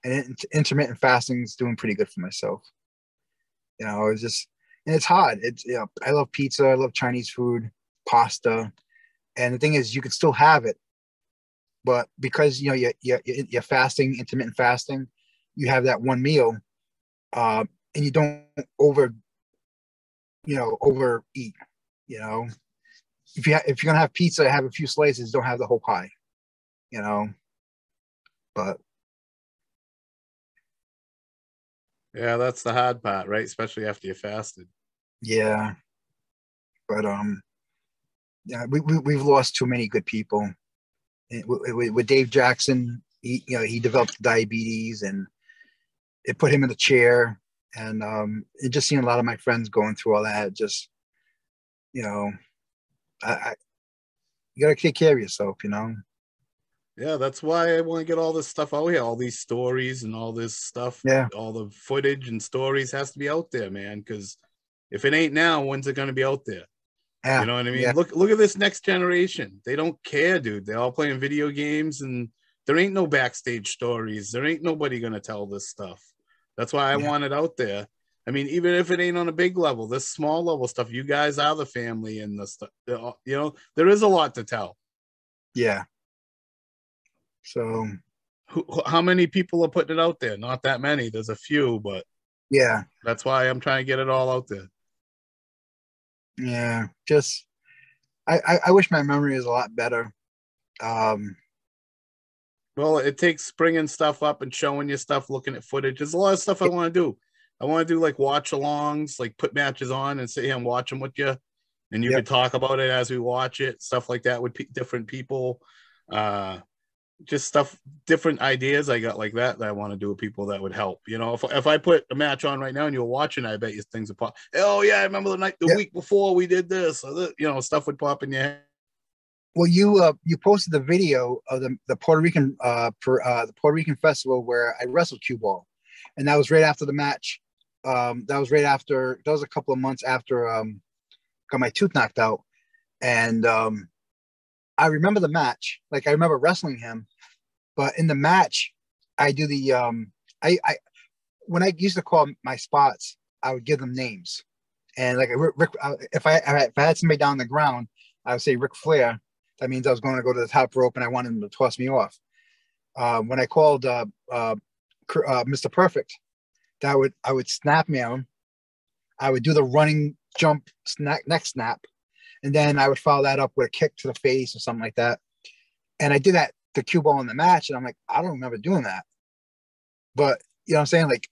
and intermittent fasting is doing pretty good for myself. You know, it's just and it's hard. It's you know, I love pizza, I love Chinese food, pasta, and the thing is, you can still have it, but because you know you you you're fasting, intermittent fasting, you have that one meal, uh, and you don't over, you know, overeat. You know, if you ha- if you're gonna have pizza, have a few slices. Don't have the whole pie. You know, but yeah, that's the hard part, right? Especially after you fasted. Yeah, but um, yeah, we, we we've lost too many good people. With, with Dave Jackson, he you know he developed diabetes and it put him in the chair, and um, it just seeing a lot of my friends going through all that. Just you know, I, I you gotta take care of yourself, you know. Yeah, that's why I want to get all this stuff out here, all these stories and all this stuff. Yeah, all the footage and stories has to be out there, man. Because if it ain't now, when's it going to be out there? Yeah. You know what I mean? Yeah. Look, look at this next generation. They don't care, dude. They're all playing video games, and there ain't no backstage stories. There ain't nobody going to tell this stuff. That's why I yeah. want it out there. I mean, even if it ain't on a big level, this small level stuff, you guys are the family and the stuff. You know, there is a lot to tell. Yeah. So, Who, how many people are putting it out there? Not that many. There's a few, but yeah, that's why I'm trying to get it all out there. Yeah, just I, I, I wish my memory is a lot better. Um, well, it takes bringing stuff up and showing you stuff, looking at footage. There's a lot of stuff I want to do. I want to do like watch alongs, like put matches on and sit here and watch them with you, and you yep. can talk about it as we watch it, stuff like that with p- different people. Uh, just stuff, different ideas I got like that that I want to do with people that would help. You know, if, if I put a match on right now and you're watching, I bet you things would pop. Oh yeah, I remember the night, the week before we did this, or the, you know, stuff would pop in your head. Well, you uh, you posted the video of the, the Puerto Rican uh, per, uh, the Puerto Rican festival where I wrestled cue ball, and that was right after the match. Um, that was right after. That was a couple of months after um, got my tooth knocked out, and um, I remember the match. Like I remember wrestling him, but in the match, I do the um I I when I used to call my spots, I would give them names, and like Rick, uh, if I if I had somebody down on the ground, I would say Ric Flair. That means I was going to go to the top rope and I wanted him to toss me off. Uh, when I called uh, uh, uh Mr. Perfect, that would I would snap me him. I would do the running jump snap, neck snap, and then I would follow that up with a kick to the face or something like that. And I did that to cue ball in the match, and I'm like, I don't remember doing that. But you know what I'm saying? Like,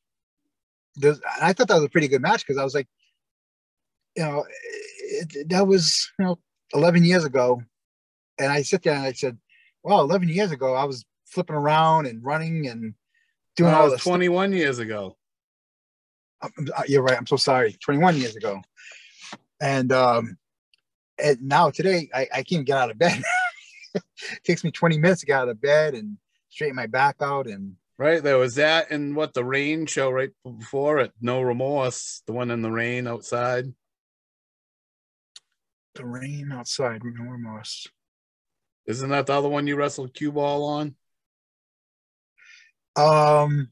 I thought that was a pretty good match because I was like, you know, it, that was you know 11 years ago, and I sit there and I said, well, 11 years ago I was flipping around and running and doing all this. 21 stuff. years ago. Uh, you're right. I'm so sorry. 21 years ago, and um, and now today I, I can't get out of bed. it takes me 20 minutes to get out of bed and straighten my back out and right there was that and what the rain show right before it no remorse the one in the rain outside the rain outside no remorse isn't that the other one you wrestled cue ball on um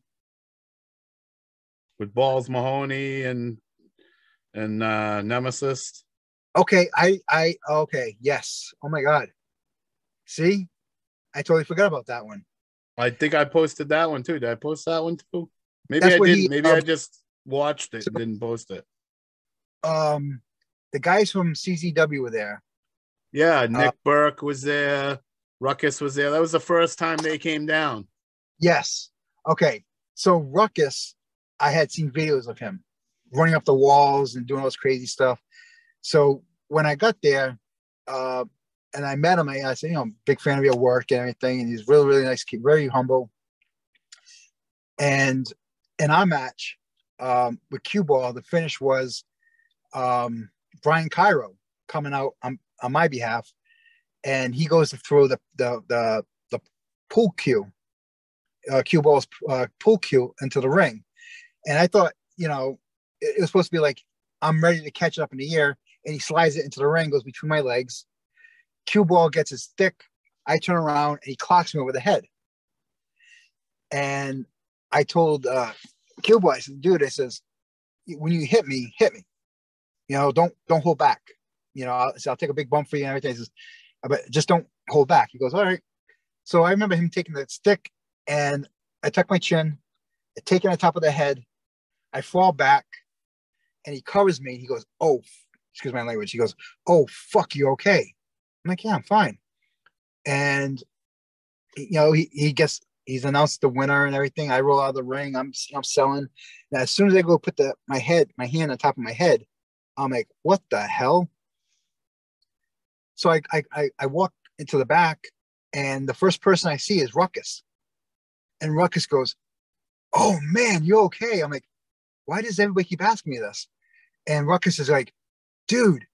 with balls mahoney and and uh nemesis Okay, I I okay, yes. Oh my god. See? I totally forgot about that one. I think I posted that one too. Did I post that one too? Maybe That's I didn't. He, Maybe um, I just watched it and didn't post it. Um the guys from CZW were there. Yeah, uh, Nick uh, Berk was there. Ruckus was there. That was the first time they came down. Yes. Okay. So Ruckus, I had seen videos of him running up the walls and doing all this crazy stuff. So when I got there, uh, and I met him, I, I said, you know, I'm big fan of your work and everything. And he's really, really nice, keep very humble. And in our match um, with cue ball, the finish was um, Brian Cairo coming out on, on my behalf, and he goes to throw the the the, the pool cue, uh, cue ball's uh, pool cue into the ring, and I thought, you know, it, it was supposed to be like I'm ready to catch it up in the air, and he slides it into the ring, goes between my legs. Cue ball gets his stick. I turn around and he clocks me over the head. And I told uh, Cue Ball, I said, dude, I says, when you hit me, hit me. You know, don't don't hold back. You know, I'll, so I'll take a big bump for you and everything. He says, uh, but just don't hold back. He goes, all right. So I remember him taking that stick and I tuck my chin, taking on top of the head. I fall back and he covers me. He goes, oh, excuse my language. He goes, oh, fuck, you okay? I'm like, yeah, I'm fine. And, you know, he, he gets he's announced the winner and everything. I roll out of the ring. I'm I'm selling. And as soon as I go put the my head, my hand on top of my head, I'm like, what the hell? So I I I walk into the back, and the first person I see is Ruckus. And Ruckus goes, Oh man, you okay? I'm like, why does everybody keep asking me this? And Ruckus is like, dude,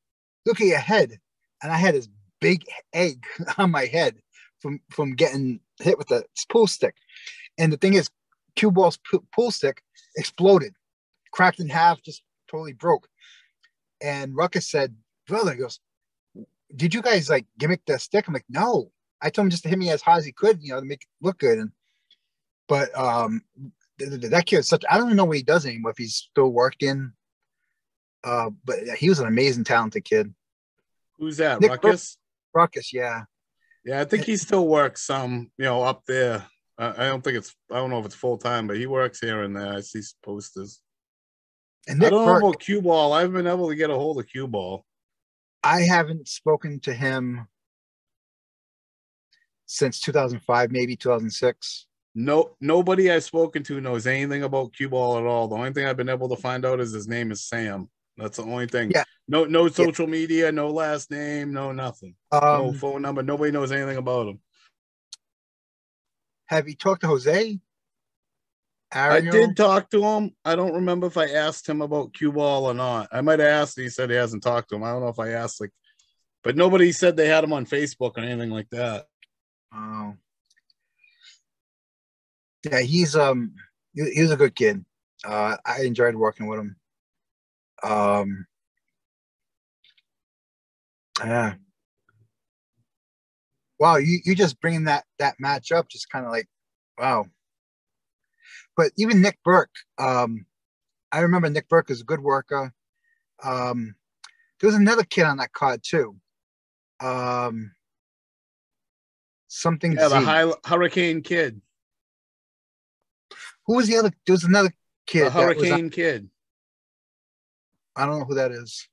look at your head. And I had this big egg on my head from from getting hit with the pool stick. And the thing is, cue ball's pool stick exploded, cracked in half, just totally broke. And Ruckus said, "Brother," he goes, "Did you guys like gimmick the stick?" I'm like, "No." I told him just to hit me as hard as he could, you know, to make it look good. And but um, th- th- that kid such I don't even know what he does anymore if he's still working. Uh, but he was an amazing, talented kid. Who's that? Nick Ruckus. Ruckus, yeah. Yeah, I think he still works some, you know, up there. I don't think it's, I don't know if it's full time, but he works here and there. I see posters. And I don't Berk, know about Cue Ball. I haven't been able to get a hold of Cue Ball. I haven't spoken to him since 2005, maybe 2006. No, nobody I've spoken to knows anything about Cue Ball at all. The only thing I've been able to find out is his name is Sam. That's the only thing. Yeah. No, no social yeah. media, no last name, no nothing. Um, no phone number. Nobody knows anything about him. Have you talked to Jose? I did talk to him. I don't remember if I asked him about cue ball or not. I might have asked. He said he hasn't talked to him. I don't know if I asked like, but nobody said they had him on Facebook or anything like that. Oh, yeah, he's um, he, was a good kid. Uh, I enjoyed working with him. Um, yeah. Wow, you you just bringing that that match up, just kind of like, wow. But even Nick Berk, um, I remember Nick Berk is a good worker. Um, there was another kid on that card too. Um, something. Yeah, the high, Hurricane Kid. Who was the other? There was another kid. The Hurricane Kid. I don't know who that is.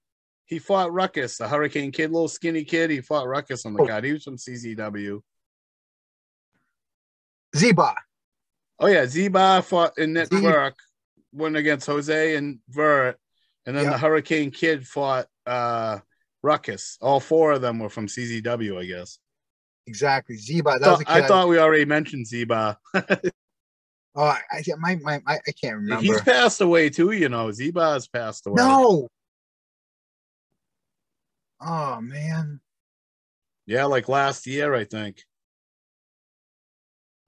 He fought Ruckus, the Hurricane Kid, little skinny kid. He fought Ruckus on the oh. card. He was from CZW. Zeba. Oh yeah, Ziba fought in network, went against Jose and Vert, and then yep. the Hurricane Kid fought uh Ruckus. All four of them were from CZW, I guess. Exactly, Ziba. That I, I thought we already mentioned Ziba. Oh, I, I my, my, my I can't remember. He's passed away too, you know. Zeba has passed away. No. Oh man. Yeah, like last year, I think.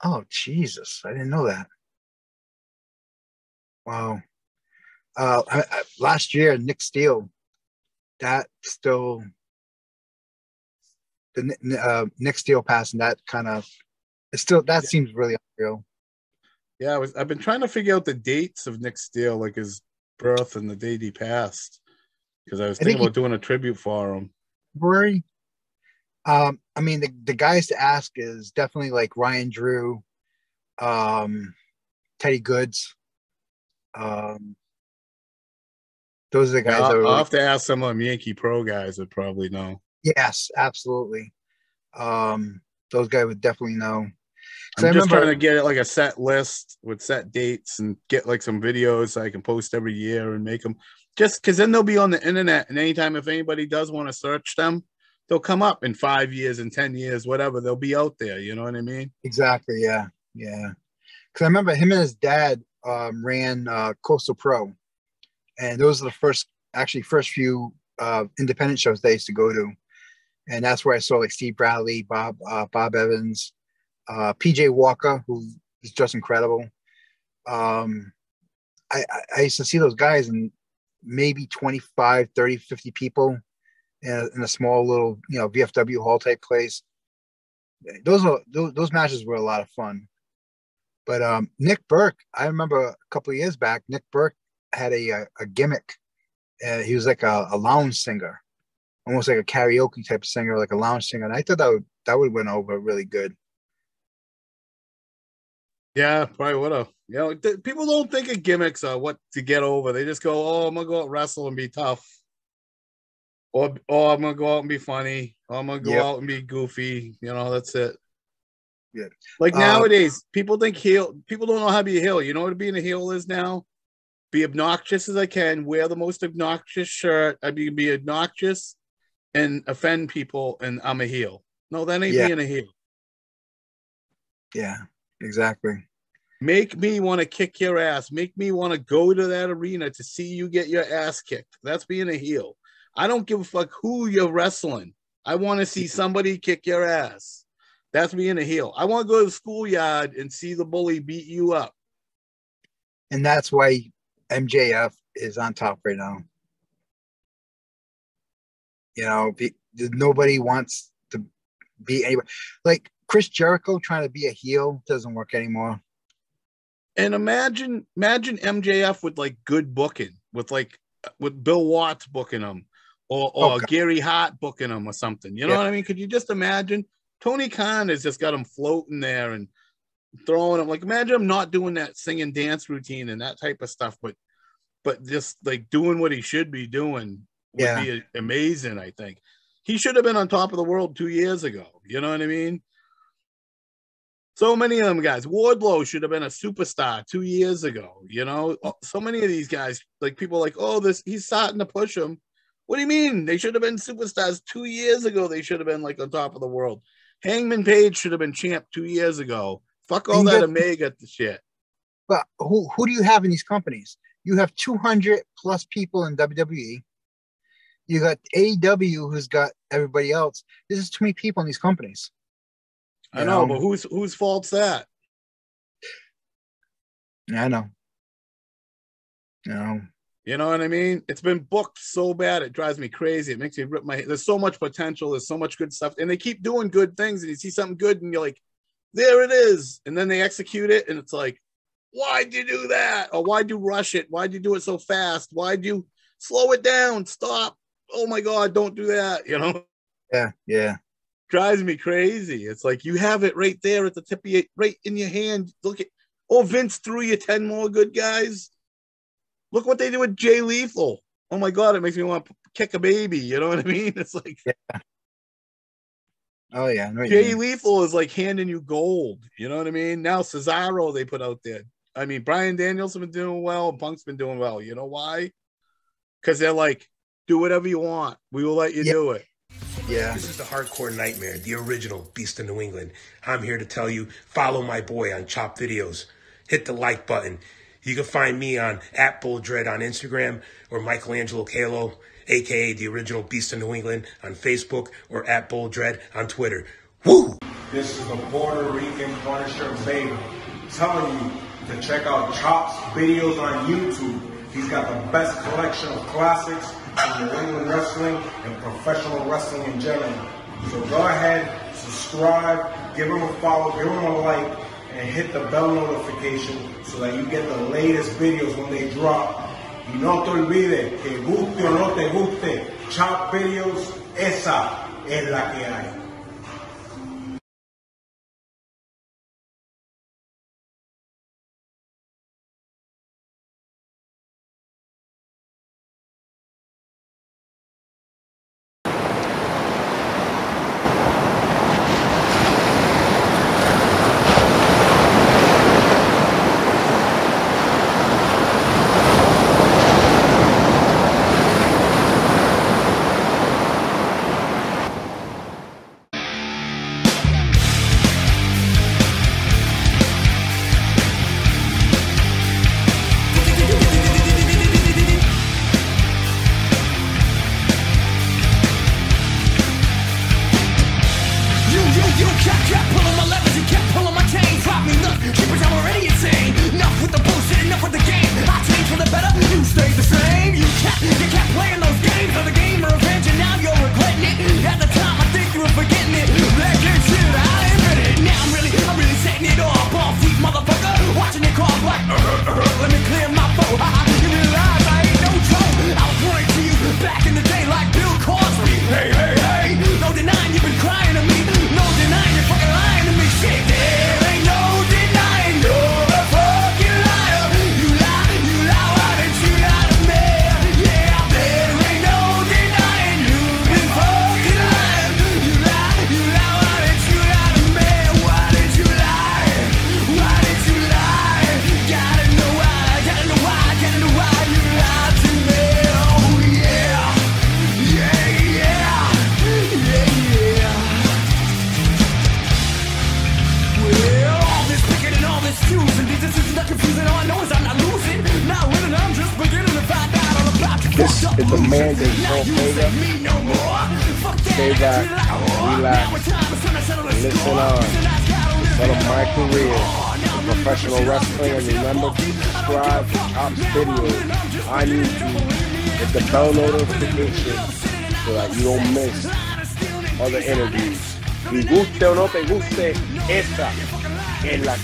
Oh Jesus, I didn't know that. Wow. Uh, I, I, last year, Nick Steele, that still, the uh, Nick Steele passing that kind of, it still that yeah. seems really unreal. Yeah, I was. I've been trying to figure out the dates of Nick Steele, like his birth and the date he passed, because I was thinking I think about he, doing a tribute for him. February. Um, I mean, the the guys to ask is definitely like Ryan Drew, um, Teddy Goodz. Um, those are the guys. Yeah, I'll, I'll like, have to ask some of them Yankee Pro guys that probably know. Yes, absolutely. Um, those guys would definitely know. I'm I just trying to get it like a set list with set dates and get like some videos so I can post every year and make them just because then they'll be on the internet. And anytime if anybody does want to search them, they'll come up in five years and 10 years, whatever. They'll be out there. You know what I mean? Exactly. Yeah. Yeah. Because I remember him and his dad um, ran uh, Coastal Pro. And those are the first, actually, first few uh, independent shows they used to go to. And that's where I saw like Steve Bradley, Bob, uh, Bob Evans, uh, PJ Walker, who is just incredible. Um, I, I, used to see those guys and maybe 25, 30, 50 people in a, small little, you know, VFW hall type place. Those are those, those matches were a lot of fun. But um, Nick Berk, I remember a couple of years back, Nick Berk had a a, a gimmick. Uh, he was like a, a, lounge singer, almost like a karaoke type singer, like a lounge singer. And I thought that would that would win over really good. Yeah, probably would have. You know, th- people don't think of gimmicks or what to get over. They just go, "Oh, I'm gonna go out wrestle and be tough," or "Oh, I'm gonna go out and be funny," "I'm gonna go yep. out and be goofy." You know, that's it. Yeah. Like uh, nowadays, people think heel. People don't know how to be a heel. You know what being a heel is now? Be obnoxious as I can. Wear the most obnoxious shirt. I mean, be obnoxious and offend people, and I'm a heel. No, that ain't yeah. being a heel. Yeah, exactly. Make me want to kick your ass. Make me want to go to that arena to see you get your ass kicked. That's being a heel. I don't give a fuck who you're wrestling. I want to see somebody kick your ass. That's being a heel. I want to go to the schoolyard and see the bully beat you up. And that's why MJF is on top right now. You know, be, nobody wants to be anybody. Like Chris Jericho trying to be a heel doesn't work anymore. And imagine, imagine MJF with like good booking, with like with Bill Watts booking him, or or oh, Gary Hart booking him, or something. You know yeah. what I mean? Could you just imagine? Tony Khan has just got him floating there and throwing him. Like imagine him not doing that singing dance routine and that type of stuff, but but just like doing what he should be doing would yeah. be amazing. I think he should have been on top of the world two years ago. You know what I mean? So many of them guys. Wardlow should have been a superstar two years ago. You know, oh. so many of these guys, like people, like oh, this he's starting to push them. What do you mean? They should have been superstars two years ago. They should have been like on top of the world. Hangman Page should have been champ two years ago. Fuck all that Omega shit. But who who do you have in these companies? You have 200 plus people in WWE. You got AEW who's got everybody else. This is too many people in these companies. I know, know, but whose whose fault's that? I know. You know. You know what I mean? It's been booked so bad it drives me crazy. It makes me rip my. There's so much potential. There's so much good stuff, and they keep doing good things. And you see something good, and you're like, "There it is!" And then they execute it, and it's like, "Why'd you do that? Or why'd you rush it? Why'd you do it so fast? Why'd you slow it down? Stop! Oh my God! Don't do that!" You know? Yeah, yeah. Drives me crazy. It's like you have it right there at the tip of your, right in your hand. Look at. Oh, Vince threw you ten more good guys Look what they did with Jay Lethal. Oh my god, it makes me want to kick a baby. You know what I mean? It's like, yeah. oh yeah, Jay Lethal is like handing you gold. You know what I mean? Now Cesaro they put out there. I mean, Brian Daniels has been doing well, Punk's been doing well. You know why? Because they're like, do whatever you want. We will let you yeah. do it. Yeah. This is the hardcore nightmare, the original Beast of New England. I'm here to tell you, follow my boy on Chop Videos. Hit the like button. You can find me on at Bull Dread on Instagram or Michelangelo Kalo, aka the original Beast of New England on Facebook or at Bull Dread on Twitter. Woo! This is the Puerto Rican Punisher Baby telling you to check out Chop's videos on YouTube. He's got the best collection of classics in New England wrestling and professional wrestling in general. So go ahead, subscribe, give him a follow, give him a like, and hit the bell notification so that you get the latest videos when they drop. Y no te olvides que guste o no te guste, Chop Videos, esa es la que hay. en la